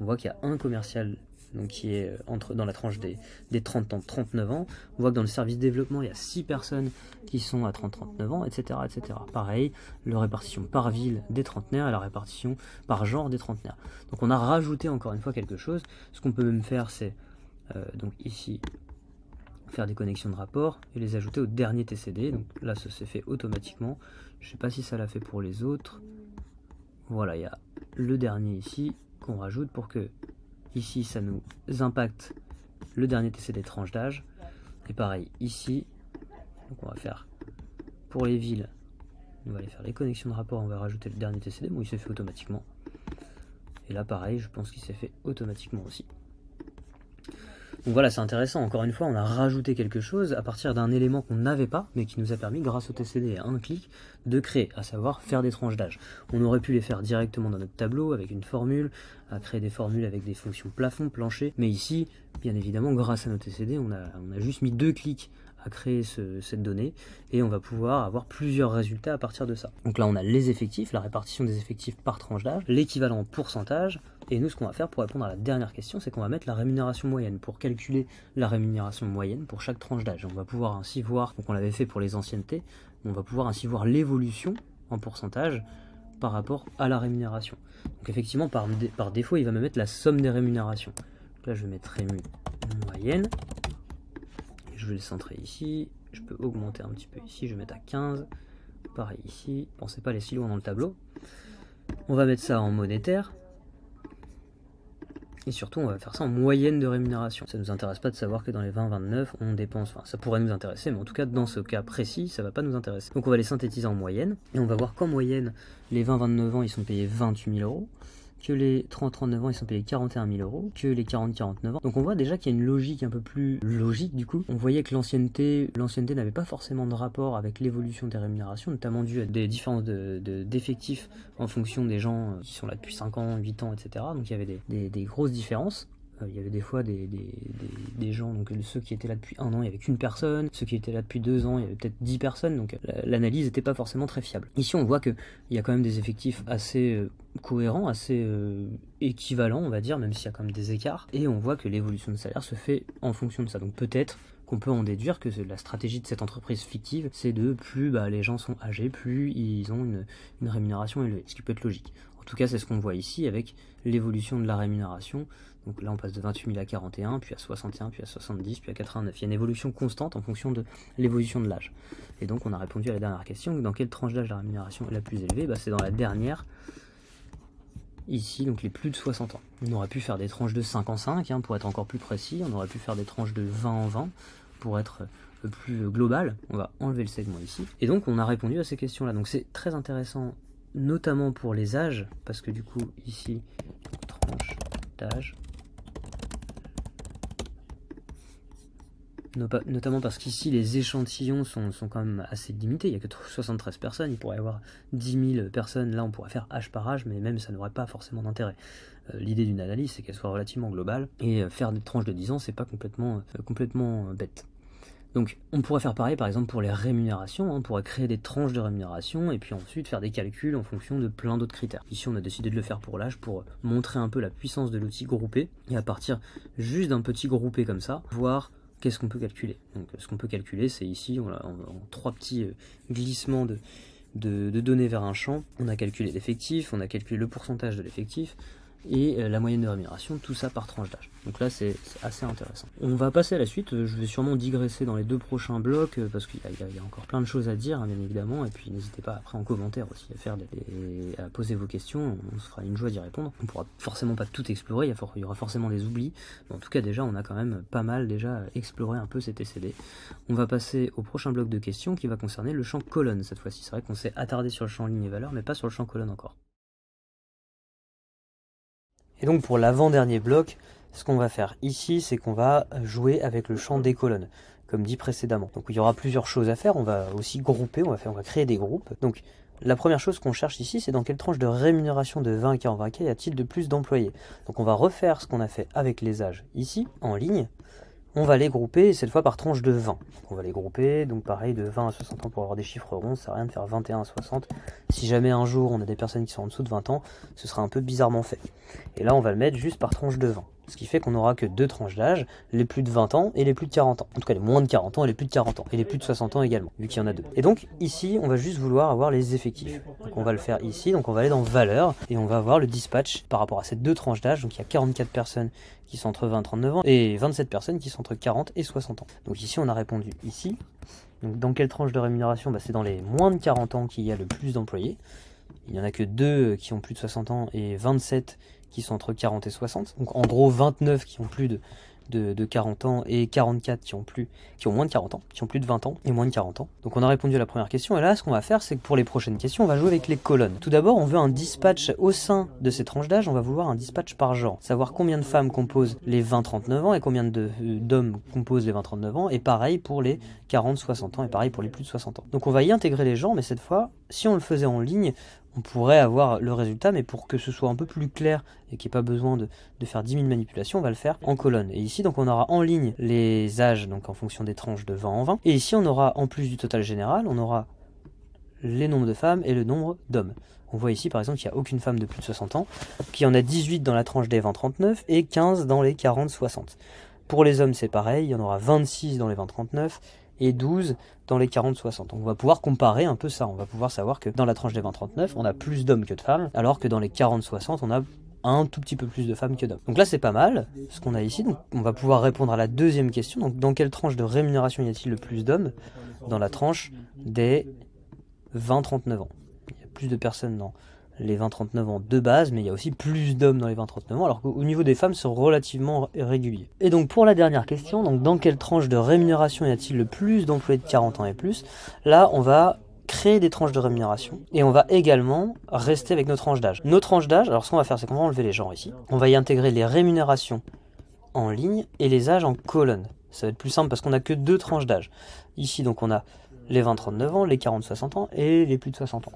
On voit qu'il y a un commercial donc qui est euh, entre, dans la tranche des, des 30 ans, 39 ans. On voit que dans le service développement, il y a 6 personnes qui sont à 30-39 ans, etc., etc. Pareil, la répartition par ville des trentenaires et la répartition par genre des trentenaires. Donc on a rajouté encore une fois quelque chose. Ce qu'on peut même faire, c'est euh, donc ici faire des connexions de rapport et les ajouter au dernier TCD. Donc là, ça s'est fait automatiquement. Je ne sais pas si ça l'a fait pour les autres. Voilà, il y a le dernier ici qu'on rajoute pour que Ici, ça nous impacte le dernier TCD tranche d'âge. Et pareil, ici, donc on va faire pour les villes, on va aller faire les connexions de rapport, on va rajouter le dernier TCD. Bon, il s'est fait automatiquement. Et là, pareil, je pense qu'il s'est fait automatiquement aussi. Donc voilà, c'est intéressant. Encore une fois, on a rajouté quelque chose à partir d'un élément qu'on n'avait pas, mais qui nous a permis, grâce au TCD à un clic, de créer, à savoir faire des tranches d'âge. On aurait pu les faire directement dans notre tableau avec une formule, à créer des formules avec des fonctions plafond, plancher. Mais ici, bien évidemment, grâce à notre TCD, on a, on a juste mis deux clics créer cette donnée et on va pouvoir avoir plusieurs résultats à partir de ça. Donc là on a les effectifs, la répartition des effectifs par tranche d'âge, l'équivalent en pourcentage, et nous, ce qu'on va faire pour répondre à la dernière question, c'est qu'on va mettre la rémunération moyenne pour calculer la rémunération moyenne pour chaque tranche d'âge. On va pouvoir ainsi voir, donc on l'avait fait pour les anciennetés, on va pouvoir ainsi voir l'évolution en pourcentage par rapport à la rémunération. Donc effectivement, par, défaut, il va me mettre la somme des rémunérations. là, je vais mettre rému moyenne. Je vais le centrer ici. Je peux augmenter un petit peu ici. Je vais mettre à 15. Pareil ici. Pensez pas les si loin dans le tableau. On va mettre ça en monétaire. Et surtout, on va faire ça en moyenne de rémunération. Ça ne nous intéresse pas de savoir que dans les 20-29, on dépense. Enfin, ça pourrait nous intéresser, mais en tout cas, dans ce cas précis, ça ne va pas nous intéresser. Donc, on va les synthétiser en moyenne. Et on va voir qu'en moyenne, les 20-29 ans, ils sont payés 28 000 euros que les 30-39 ans ils sont payés 41 000 euros, que les 40-49 ans. Donc on voit déjà qu'il y a une logique un peu plus logique du coup. On voyait que l'ancienneté, l'ancienneté n'avait pas forcément de rapport avec l'évolution des rémunérations, notamment dû à des différences d'effectifs de, en fonction des gens euh, qui sont là depuis 5 ans, 8 ans, etc. Donc il y avait des grosses différences. Euh, il y avait des fois des, des, des, gens, donc ceux qui étaient là depuis un an, il n'y avait qu'une personne, ceux qui étaient là depuis deux ans, il y avait peut-être dix personnes, donc l'analyse n'était pas forcément très fiable. Ici, on voit qu'il y a quand même des effectifs assez euh, cohérents, assez euh, équivalents, on va dire, même s'il y a quand même des écarts, et on voit que l'évolution de salaire se fait en fonction de ça. Donc peut-être qu'on peut en déduire que la stratégie de cette entreprise fictive, c'est de plus bah, les gens sont âgés, plus ils ont une rémunération élevée, ce qui peut être logique. En tout cas, c'est ce qu'on voit ici avec l'évolution de la rémunération. Donc là, on passe de 28 000 à 41, puis à 61, puis à 70, puis à 89. Il y a une évolution constante en fonction de l'évolution de l'âge. Et donc, on a répondu à la dernière question. Dans quelle tranche d'âge la rémunération est la plus élevée? Bah, C'est dans la dernière, ici, donc les plus de 60 ans. On aurait pu faire des tranches de 5 en 5, hein, pour être encore plus précis. On aurait pu faire des tranches de 20 en 20, pour être plus global. On va enlever le segment ici. Et donc, on a répondu à ces questions-là. Donc, c'est très intéressant, notamment pour les âges, parce que du coup, ici, tranche d'âge, notamment parce qu'ici les échantillons sont, quand même assez limités, il n'y a que 73 personnes, il pourrait y avoir 10 000 personnes, là on pourrait faire âge par âge, mais même ça n'aurait pas forcément d'intérêt. Euh, l'idée d'une analyse c'est qu'elle soit relativement globale, et euh, faire des tranches de 10 ans c'est pas complètement, euh, complètement bête. Donc on pourrait faire pareil par exemple pour les rémunérations, hein. on pourrait créer des tranches de rémunération et puis ensuite faire des calculs en fonction de plein d'autres critères. Ici on a décidé de le faire pour l'âge pour montrer un peu la puissance de l'outil groupé et à partir juste d'un petit groupé comme ça, voir qu'est-ce qu'on peut calculer Donc, ce qu'on peut calculer, c'est ici, on a, en, trois petits euh, glissements de, de, données vers un champ. On a calculé l'effectif, on a calculé le pourcentage de l'effectif, et la moyenne de rémunération, tout ça par tranche d'âge. Donc là, c'est assez intéressant. On va passer à la suite. Je vais sûrement digresser dans les deux prochains blocs parce qu'il y, a encore plein de choses à dire, hein, bien évidemment. Et puis n'hésitez pas après en commentaire aussi à faire des, à poser vos questions. On se fera une joie d'y répondre. On pourra forcément pas tout explorer. Il y, aura forcément des oublis. en tout cas, déjà, on a quand même pas mal déjà exploré un peu ces TCD. On va passer au prochain bloc de questions qui va concerner le champ colonne cette fois-ci. C'est vrai qu'on s'est attardé sur le champ ligne et valeur, mais pas sur le champ colonne encore. Et donc pour l'avant-dernier bloc, ce qu'on va faire ici, c'est qu'on va jouer avec le champ des colonnes, comme dit précédemment. Donc il y aura plusieurs choses à faire, on va aussi grouper, on va, faire, créer des groupes. Donc la première chose qu'on cherche ici, c'est dans quelle tranche de rémunération de 20K en 20K y a-t-il de plus d'employés? Donc on va refaire ce qu'on a fait avec les âges ici, en ligne, on va les grouper cette fois par tranche de 20. on va les grouper, donc pareil de 20 à 60 ans pour avoir des chiffres ronds, ça sert à rien de faire 21 à 60. Si jamais un jour on a des personnes qui sont en dessous de 20 ans, ce sera un peu bizarrement fait. Et là on va le mettre juste par tranche de 20. Ce qui fait qu'on n'aura que deux tranches d'âge, les plus de 20 ans et les plus de 40 ans. En tout cas, les moins de 40 ans et les plus de 40 ans. Et les plus de 60 ans également, vu qu'il y en a deux. Et donc, ici, on va juste vouloir avoir les effectifs. Donc, on va le faire ici. Donc, on va aller dans valeur et on va avoir le dispatch par rapport à ces deux tranches d'âge. Donc, il y a 44 personnes qui sont entre 20 et 39 ans et 27 personnes qui sont entre 40 et 60 ans. Donc, ici, on a répondu ici. Donc, dans quelle tranche de rémunération? Bah, C'est dans les moins de 40 ans qu'il y a le plus d'employés. Il n'y en a que deux qui ont plus de 60 ans et 27 qui sont entre 40 et 60. Donc en gros 29 qui ont plus de, de, 40 ans et 44 qui ont plus, qui ont moins de 40 ans, qui ont plus de 20 ans et moins de 40 ans. Donc on a répondu à la première question et là ce qu'on va faire c'est que pour les prochaines questions on va jouer avec les colonnes. Tout d'abord on veut un dispatch au sein de ces tranches d'âge, on va vouloir un dispatch par genre, savoir combien de femmes composent les 20-39 ans et combien d'hommes composent les 20-39 ans et pareil pour les 40-60 ans et pareil pour les plus de 60 ans. Donc on va y intégrer les genres mais cette fois si on le faisait en ligne on pourrait avoir le résultat, mais pour que ce soit un peu plus clair et qu'il n'y ait pas besoin de, faire 10 000 manipulations, on va le faire en colonne. Et ici, donc, on aura en ligne les âges, donc en fonction des tranches de 20 en 20. Et ici, on aura, en plus du total général, on aura les nombres de femmes et le nombre d'hommes. On voit ici, par exemple, qu'il n'y a aucune femme de plus de 60 ans, qu'il y en a 18 dans la tranche des 20-39 et 15 dans les 40-60. Pour les hommes, c'est pareil, il y en aura 26 dans les 20-39 et 12 dans les 40-60. On va pouvoir comparer un peu ça. On va pouvoir savoir que dans la tranche des 20-39, on a plus d'hommes que de femmes, alors que dans les 40-60, on a un tout petit peu plus de femmes que d'hommes. Donc là, c'est pas mal ce qu'on a ici. On va pouvoir répondre à la deuxième question. Dans quelle tranche de rémunération y a-t-il le plus d'hommes? Dans la tranche des 20-39 ans. Il y a plus de personnes dans les 20-39 ans de base, mais il y a aussi plus d'hommes dans les 20-39 ans, alors qu'au niveau des femmes, c'est relativement régulier. Et donc pour la dernière question, donc dans quelle tranche de rémunération y a-t-il le plus d'employés de 40 ans et plus? Là, on va créer des tranches de rémunération et on va également rester avec nos tranches d'âge. Nos tranches d'âge, alors ce qu'on va faire, c'est qu'on va enlever les genres ici. On va y intégrer les rémunérations en ligne et les âges en colonne. Ça va être plus simple parce qu'on n'a que deux tranches d'âge. Ici, donc, on a les 20-39 ans, les 40-60 ans et les plus de 60 ans.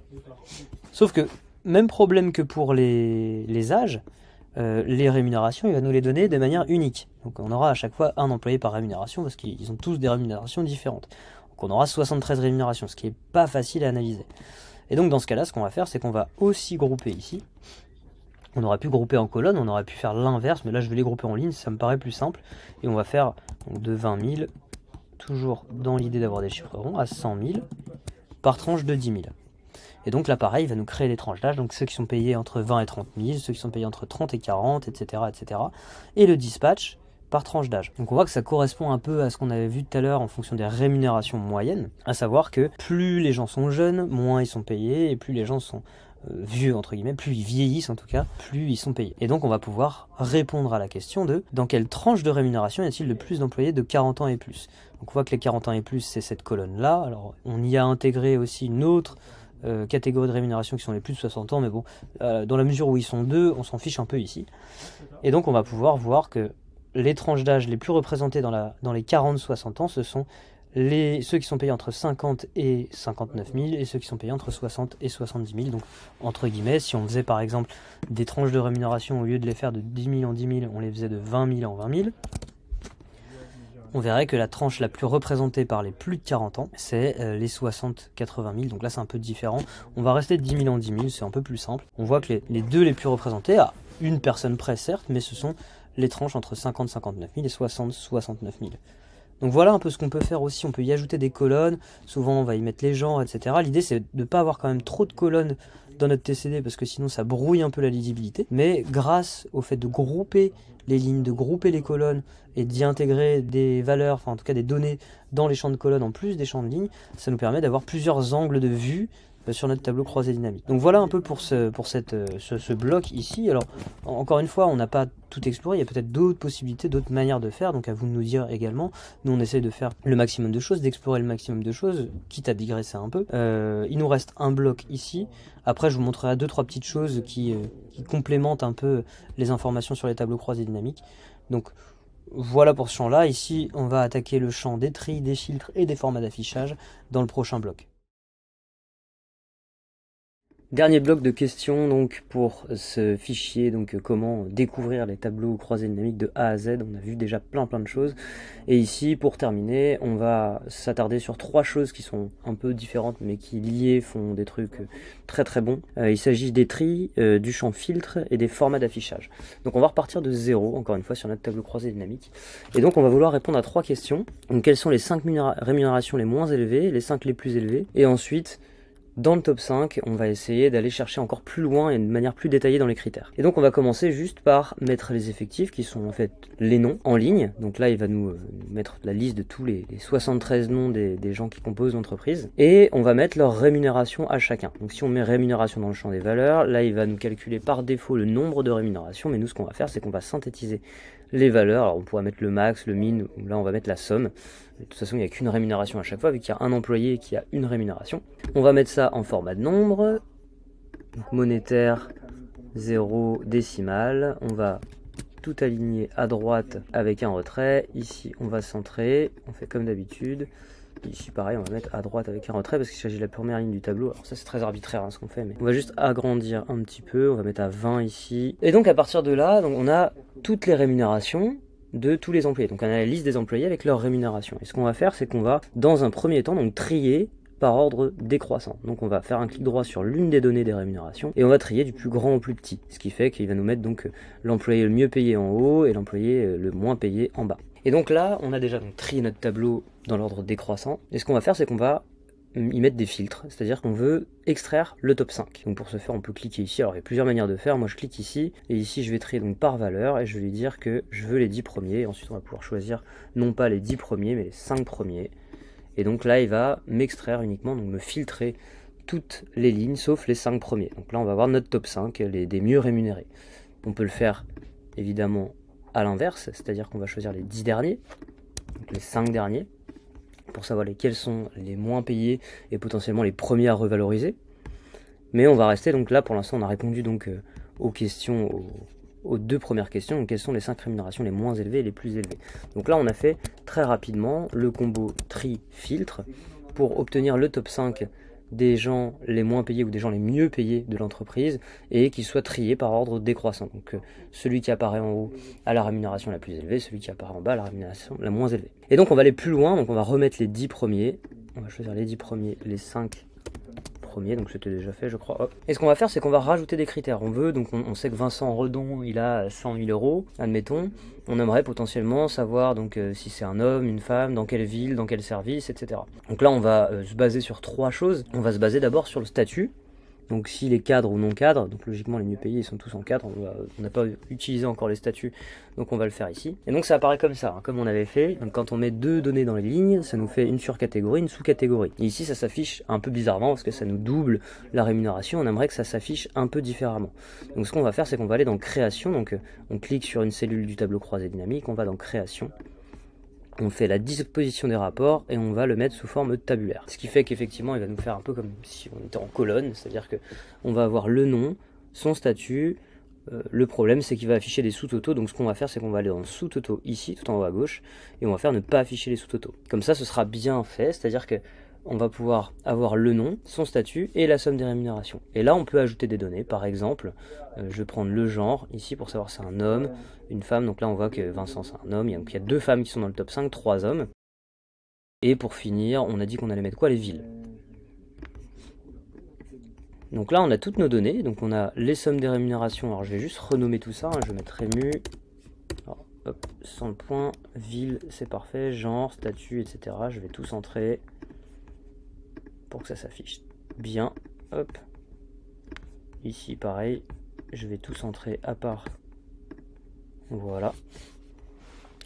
Sauf que même problème que pour les, âges, euh, les rémunérations, il va nous les donner de manière unique. Donc on aura à chaque fois un employé par rémunération parce qu'ils ont tous des rémunérations différentes. Donc on aura 73 rémunérations, ce qui n'est pas facile à analyser. Et donc dans ce cas-là, ce qu'on va faire, c'est qu'on va aussi grouper ici. On aurait pu grouper en colonne, on aurait pu faire l'inverse, mais là je vais les grouper en ligne, ça me paraît plus simple. Et on va faire de 20 000, toujours dans l'idée d'avoir des chiffres ronds, à 100 000, par tranche de 10 000. Et donc là, pareil, il va nous créer des tranches d'âge, donc ceux qui sont payés entre 20 et 30 000, ceux qui sont payés entre 30 et 40, etc. etc. Et le dispatch par tranche d'âge. Donc on voit que ça correspond un peu à ce qu'on avait vu tout à l'heure en fonction des rémunérations moyennes, à savoir que plus les gens sont jeunes, moins ils sont payés, et plus les gens sont euh, vieux entre guillemets, plus ils vieillissent en tout cas, plus ils sont payés. Et donc on va pouvoir répondre à la question de dans quelle tranche de rémunération y a-t-il le plus d'employés de 40 ans et plus? Donc on voit que les 40 ans et plus c'est cette colonne là. Alors on y a intégré aussi une autre euh, catégories de rémunération qui sont les plus de 60 ans, mais bon, euh, dans la mesure où ils sont deux, on s'en fiche un peu ici. Et donc on va pouvoir voir que les tranches d'âge les plus représentées dans, la, dans les 40-60 ans, ce sont les, ceux qui sont payés entre 50 et 59 000 et ceux qui sont payés entre 60 et 70 000. Donc, entre guillemets, si on faisait par exemple des tranches de rémunération, au lieu de les faire de 10 000 en 10 000, on les faisait de 20 000 en 20 000, on verrait que la tranche la plus représentée par les plus de 40 ans, c'est euh, les 60-80 000. Donc là, c'est un peu différent. On va rester de 10 000 en 10 000, c'est un peu plus simple. On voit que les, deux les plus représentés, à une personne près certes, mais ce sont les tranches entre 50-59 000 et 60-69 000. Donc voilà un peu ce qu'on peut faire aussi. On peut y ajouter des colonnes. Souvent, on va y mettre les genres, etc. L'idée, c'est de ne pas avoir quand même trop de colonnes dans notre TCD parce que sinon ça brouille un peu la lisibilité. Mais grâce au fait de grouper les lignes, de grouper les colonnes et d'y intégrer des valeurs, enfin en tout cas des données dans les champs de colonnes en plus des champs de lignes, ça nous permet d'avoir plusieurs angles de vue sur notre tableau croisé dynamique. Donc voilà un peu pour ce, euh, bloc ici. Alors encore une fois, on n'a pas tout exploré, il y a peut-être d'autres possibilités, d'autres manières de faire, donc à vous de nous dire également. Nous on essaie de faire le maximum de choses, d'explorer le maximum de choses, quitte à digresser un peu. Euh, il nous reste un bloc ici. Après je vous montrerai deux trois petites choses qui, qui complémentent un peu les informations sur les tableaux croisés dynamiques. Donc voilà pour ce champ-là. Ici, on va attaquer le champ des tris, des filtres et des formats d'affichage dans le prochain bloc. Dernier bloc de questions donc pour ce fichier, donc euh, comment découvrir les tableaux croisés dynamiques de A à Z. On a vu déjà plein plein de choses. Et ici, pour terminer, on va s'attarder sur trois choses qui sont un peu différentes mais qui liées font des trucs euh, très très bons. Euh, il s'agit des tris, du champ filtre et des formats d'affichage. Donc on va repartir de zéro, encore une fois, sur notre tableau croisé dynamique. Et donc on va vouloir répondre à trois questions. Donc quelles sont les cinq rémunérations les moins élevées, les cinq les plus élevées, et ensuite dans le top 5, on va essayer d'aller chercher encore plus loin et de manière plus détaillée dans les critères. Et donc on va commencer juste par mettre les effectifs qui sont en fait les noms en ligne. Donc là il va nous euh, mettre la liste de tous les, 73 noms des, gens qui composent l'entreprise. Et on va mettre leur rémunération à chacun. Donc si on met rémunération dans le champ des valeurs, là il va nous calculer par défaut le nombre de rémunérations. Mais nous ce qu'on va faire c'est qu'on va synthétiser les valeurs. Alors on pourra mettre le max, le min, là on va mettre la somme. De toute façon, il n'y a qu'une rémunération à chaque fois, vu qu'il y a un employé qui a une rémunération. On va mettre ça en format de nombre. monétaire, 0, décimal. On va tout aligner à droite avec un retrait. Ici, on va centrer. On fait comme d'habitude. Ici, pareil, on va mettre à droite avec un retrait parce qu'il s'agit de la première ligne du tableau. Alors ça, c'est très arbitraire hein, ce qu'on fait, mais on va juste agrandir un petit peu. On va mettre à 20 ici. Et donc, à partir de là, on a toutes les rémunérations de tous les employés. Donc on a des employés avec leur rémunération. Et ce qu'on va faire, c'est qu'on va, dans un premier temps, donc trier par ordre décroissant. Donc on va faire un clic droit sur l'une des données des rémunérations et on va trier du plus grand au plus petit. Ce qui fait qu'il va nous mettre donc l'employé le mieux payé en haut et l'employé euh, le moins payé en bas. Et donc là, on a déjà donc trié notre tableau dans l'ordre décroissant. Et ce qu'on va faire, c'est qu'on va y mettre des filtres, c'est-à-dire qu'on veut extraire le top 5. Donc pour ce faire, on peut cliquer ici. Alors il y a plusieurs manières de faire. Moi je clique ici et ici je vais trier par valeur et je vais lui dire que je veux les 10 premiers. ensuite on va pouvoir choisir non pas les 10 premiers mais les 5 premiers. Et donc là il va m'extraire uniquement, donc me filtrer toutes les lignes sauf les 5 premiers. Donc là on va avoir notre top 5, les des mieux rémunérés. On peut le faire évidemment à l'inverse, c'est-à-dire qu'on va choisir les 10 derniers, donc les 5 derniers pour savoir lesquels sont les moins payés et potentiellement les premiers à revaloriser. Mais on va rester donc là pour l'instant on a répondu donc euh, aux questions aux, deux premières questions, donc quelles sont les cinq rémunérations les moins élevées et les plus élevées. Donc là on a fait très rapidement le combo tri filtre pour obtenir le top 5 des gens les moins payés ou des gens les mieux payés de l'entreprise et qui soient triés par ordre décroissant. Donc euh, celui qui apparaît en haut a la rémunération la plus élevée, celui qui apparaît en bas a la rémunération la moins élevée. Et donc on va aller plus loin, donc on va remettre les 10 premiers, on va choisir les 10 premiers, les 5 donc c'était déjà fait, je crois. Et ce qu'on va faire, c'est qu'on va rajouter des critères. On veut, donc on, sait que Vincent Redon, il a 100 000 euros, admettons. On aimerait potentiellement savoir donc euh, si c'est un homme, une femme, dans quelle ville, dans quel service, etc. Donc là, on va euh, se baser sur trois choses. On va se baser d'abord sur le statut. Donc s'il est cadre ou non cadre, donc logiquement les mieux payés ils sont tous en cadre, on n'a pas utilisé encore les statuts, donc on va le faire ici. Et donc ça apparaît comme ça, hein, comme on avait fait. Donc quand on met deux données dans les lignes, ça nous fait une surcatégorie, une sous-catégorie. Et ici ça s'affiche un peu bizarrement parce que ça nous double la rémunération, on aimerait que ça s'affiche un peu différemment. Donc ce qu'on va faire c'est qu'on va aller dans création, donc on clique sur une cellule du tableau croisé dynamique, on va dans création on fait la disposition des rapports et on va le mettre sous forme tabulaire. Ce qui fait qu'effectivement, il va nous faire un peu comme si on était en colonne, c'est-à-dire que on va avoir le nom, son statut. Euh, le problème, c'est qu'il va afficher des sous-totaux. Donc, ce qu'on va faire, c'est qu'on va aller dans sous-totaux ici, tout en haut à gauche, et on va faire ne pas afficher les sous-totaux. Comme ça, ce sera bien fait, c'est-à-dire que on va pouvoir avoir le nom, son statut et la somme des rémunérations. Et là, on peut ajouter des données. Par exemple, euh, je vais prendre le genre ici pour savoir si c'est un homme, une femme. Donc là, on voit que Vincent, c'est un homme. il y a deux femmes qui sont dans le top 5, trois hommes. Et pour finir, on a dit qu'on allait mettre quoi Les villes? Donc là, on a toutes nos données. Donc on a les sommes des rémunérations. Alors je vais juste renommer tout ça. Hein. Je vais mettre Rému. hop sans le point, ville, c'est parfait, genre, statut, etc. Je vais tout centrer pour que ça s'affiche bien. Hop. Ici, pareil, je vais tout centrer à part. Voilà.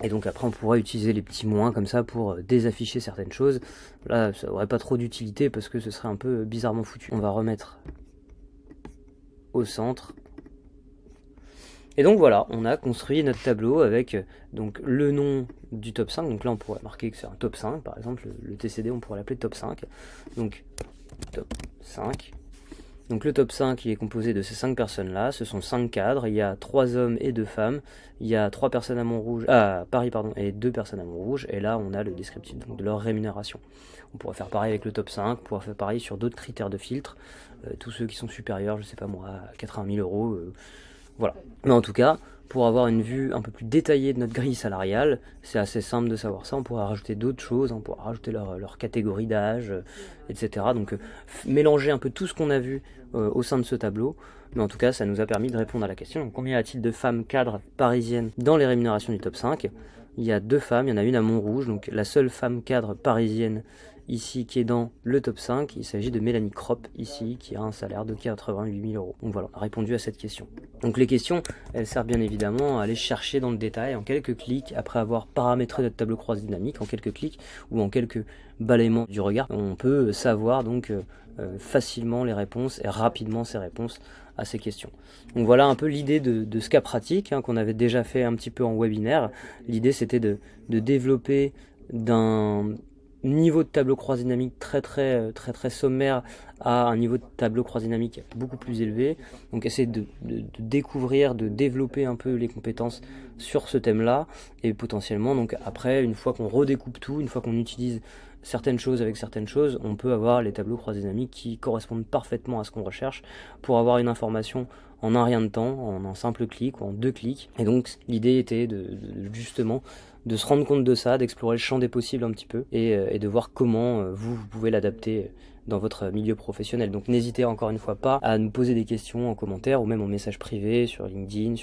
Et donc après on pourra utiliser les petits moins comme ça pour euh, désafficher certaines choses. Là ça aurait pas trop d'utilité parce que ce serait un peu bizarrement foutu. On va remettre au centre. Et donc voilà, on a construit notre tableau avec euh, le nom du top 5. Donc là on pourrait marquer que c'est un top 5 par exemple. Le, TCD on pourrait l'appeler top 5. Donc top 5. Donc le top 5 il est composé de ces 5 personnes-là, ce sont 5 cadres, il y a 3 hommes et 2 femmes, il y a 3 personnes à Montrouge, à Paris pardon, et 2 personnes à Montrouge, et là on a le descriptif de leur rémunération. On pourrait faire pareil avec le top 5, on pourrait faire pareil sur d'autres critères de filtre, euh, tous ceux qui sont supérieurs, je sais pas moi, à 80 000 euros, euh, voilà. Mais en tout cas, pour avoir une vue un peu plus détaillée de notre grille salariale, c'est assez simple de savoir ça. On pourra rajouter d'autres choses, on pourra rajouter leur, catégorie d'âge, euh, etc. Donc euh, mélanger un peu tout ce qu'on a vu euh, au sein de ce tableau. Mais en tout cas, ça nous a permis de répondre à la question. combien y a-t-il de femmes cadres parisiennes dans les rémunérations du top 5 Il y a deux femmes, il y en a une à Montrouge, donc la seule femme cadre parisienne ici qui est dans le top 5. Il s'agit de Mélanie Krop ici qui a un salaire de 88 000 euros. Donc voilà, on a répondu à cette question. Donc les questions, elles servent bien évidemment à aller chercher dans le détail en quelques clics après avoir paramétré notre tableau croisé dynamique en quelques clics ou en quelques balayements du regard. On peut savoir donc euh, euh, facilement les réponses et rapidement ces réponses à ces questions. Donc voilà un peu l'idée de, ce cas pratique hein, qu'on avait déjà fait un petit peu en webinaire. L'idée c'était de, de développer d'un niveau de tableau croisé dynamique très très euh, très très sommaire à un niveau de tableau croisé dynamique beaucoup plus élevé. Donc essayer de, découvrir, de développer un peu les compétences sur ce thème-là et potentiellement donc après une fois qu'on redécoupe tout, une fois qu'on utilise certaines choses avec certaines choses, on peut avoir les tableaux croisés dynamiques qui correspondent parfaitement à ce qu'on recherche pour avoir une information en un rien de temps, en un simple clic ou en deux clics. Et donc l'idée était de justement de se rendre compte de ça, d'explorer le champ des possibles un petit peu et, euh, de voir comment euh, vous, pouvez l'adapter dans votre milieu professionnel. Donc n'hésitez encore une fois pas à nous poser des questions en commentaire ou même en message privé sur LinkedIn,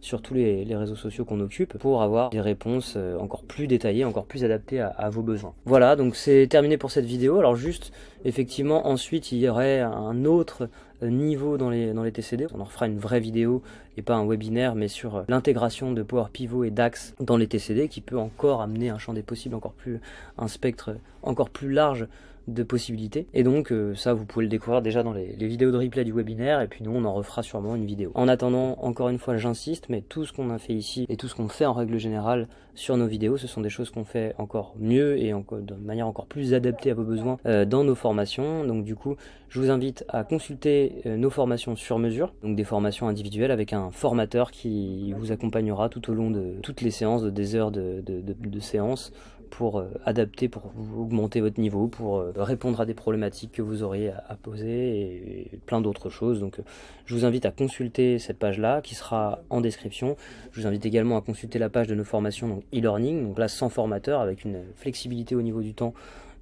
sur, tous les, réseaux sociaux qu'on occupe pour avoir des réponses euh, encore plus détaillées, encore plus adaptées à, vos besoins. Voilà, donc c'est terminé pour cette vidéo. Alors juste, effectivement, ensuite il y aurait un autre niveau dans les, dans les TCD. On en fera une vraie vidéo et pas un webinaire, mais sur l'intégration de Power Pivot et DAX dans les TCD qui peut encore amener un champ des possibles encore plus, un spectre encore plus large de possibilités. Et donc euh, ça, vous pouvez le découvrir déjà dans les, vidéos de replay du webinaire, et puis nous, on en refera sûrement une vidéo. En attendant, encore une fois, j'insiste, mais tout ce qu'on a fait ici et tout ce qu'on fait en règle générale sur nos vidéos, ce sont des choses qu'on fait encore mieux et de manière encore plus adaptée à vos besoins euh, dans nos formations. Donc du coup, je vous invite à consulter euh, nos formations sur mesure, donc des formations individuelles avec un formateur qui vous accompagnera tout au long de toutes les séances, de des heures de, de séances pour euh, adapter, pour augmenter votre niveau, pour euh, répondre à des problématiques que vous auriez à, poser et, plein d'autres choses. Donc je vous invite à consulter cette page-là qui sera en description. Je vous invite également à consulter la page de nos formations e-learning, donc là sans formateur avec une flexibilité au niveau du temps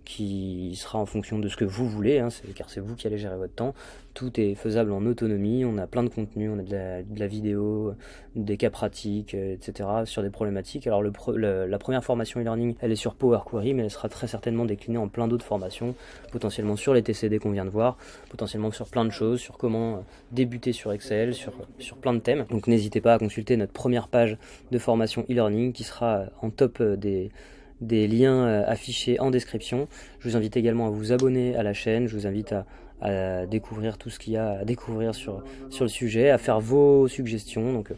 qui sera en fonction de ce que vous voulez, hein, car c'est vous qui allez gérer votre temps. Tout est faisable en autonomie, on a plein de contenu, on a de la, vidéo, des cas pratiques, euh, etc. sur des problématiques. Alors la première formation e-learning, elle est sur Power Query, mais elle sera très certainement déclinée en plein d'autres formations, potentiellement sur les TCD qu'on vient de voir, potentiellement sur plein de choses, sur comment euh, débuter sur Excel, sur, sur plein de thèmes. Donc n'hésitez pas à consulter notre première page de formation e-learning qui sera en top euh, des des liens euh, affichés en description. Je vous invite également à vous abonner à la chaîne, je vous invite à, découvrir tout ce qu'il y a à découvrir sur, sur le sujet, à faire vos suggestions. Donc euh,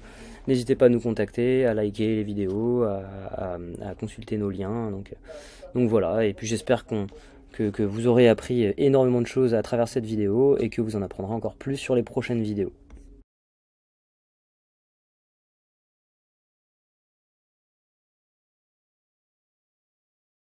n'hésitez pas à nous contacter, à liker les vidéos, à, consulter nos liens. Donc, donc voilà, et puis j'espère que, que vous aurez appris énormément de choses à travers cette vidéo et que vous en apprendrez encore plus sur les prochaines vidéos.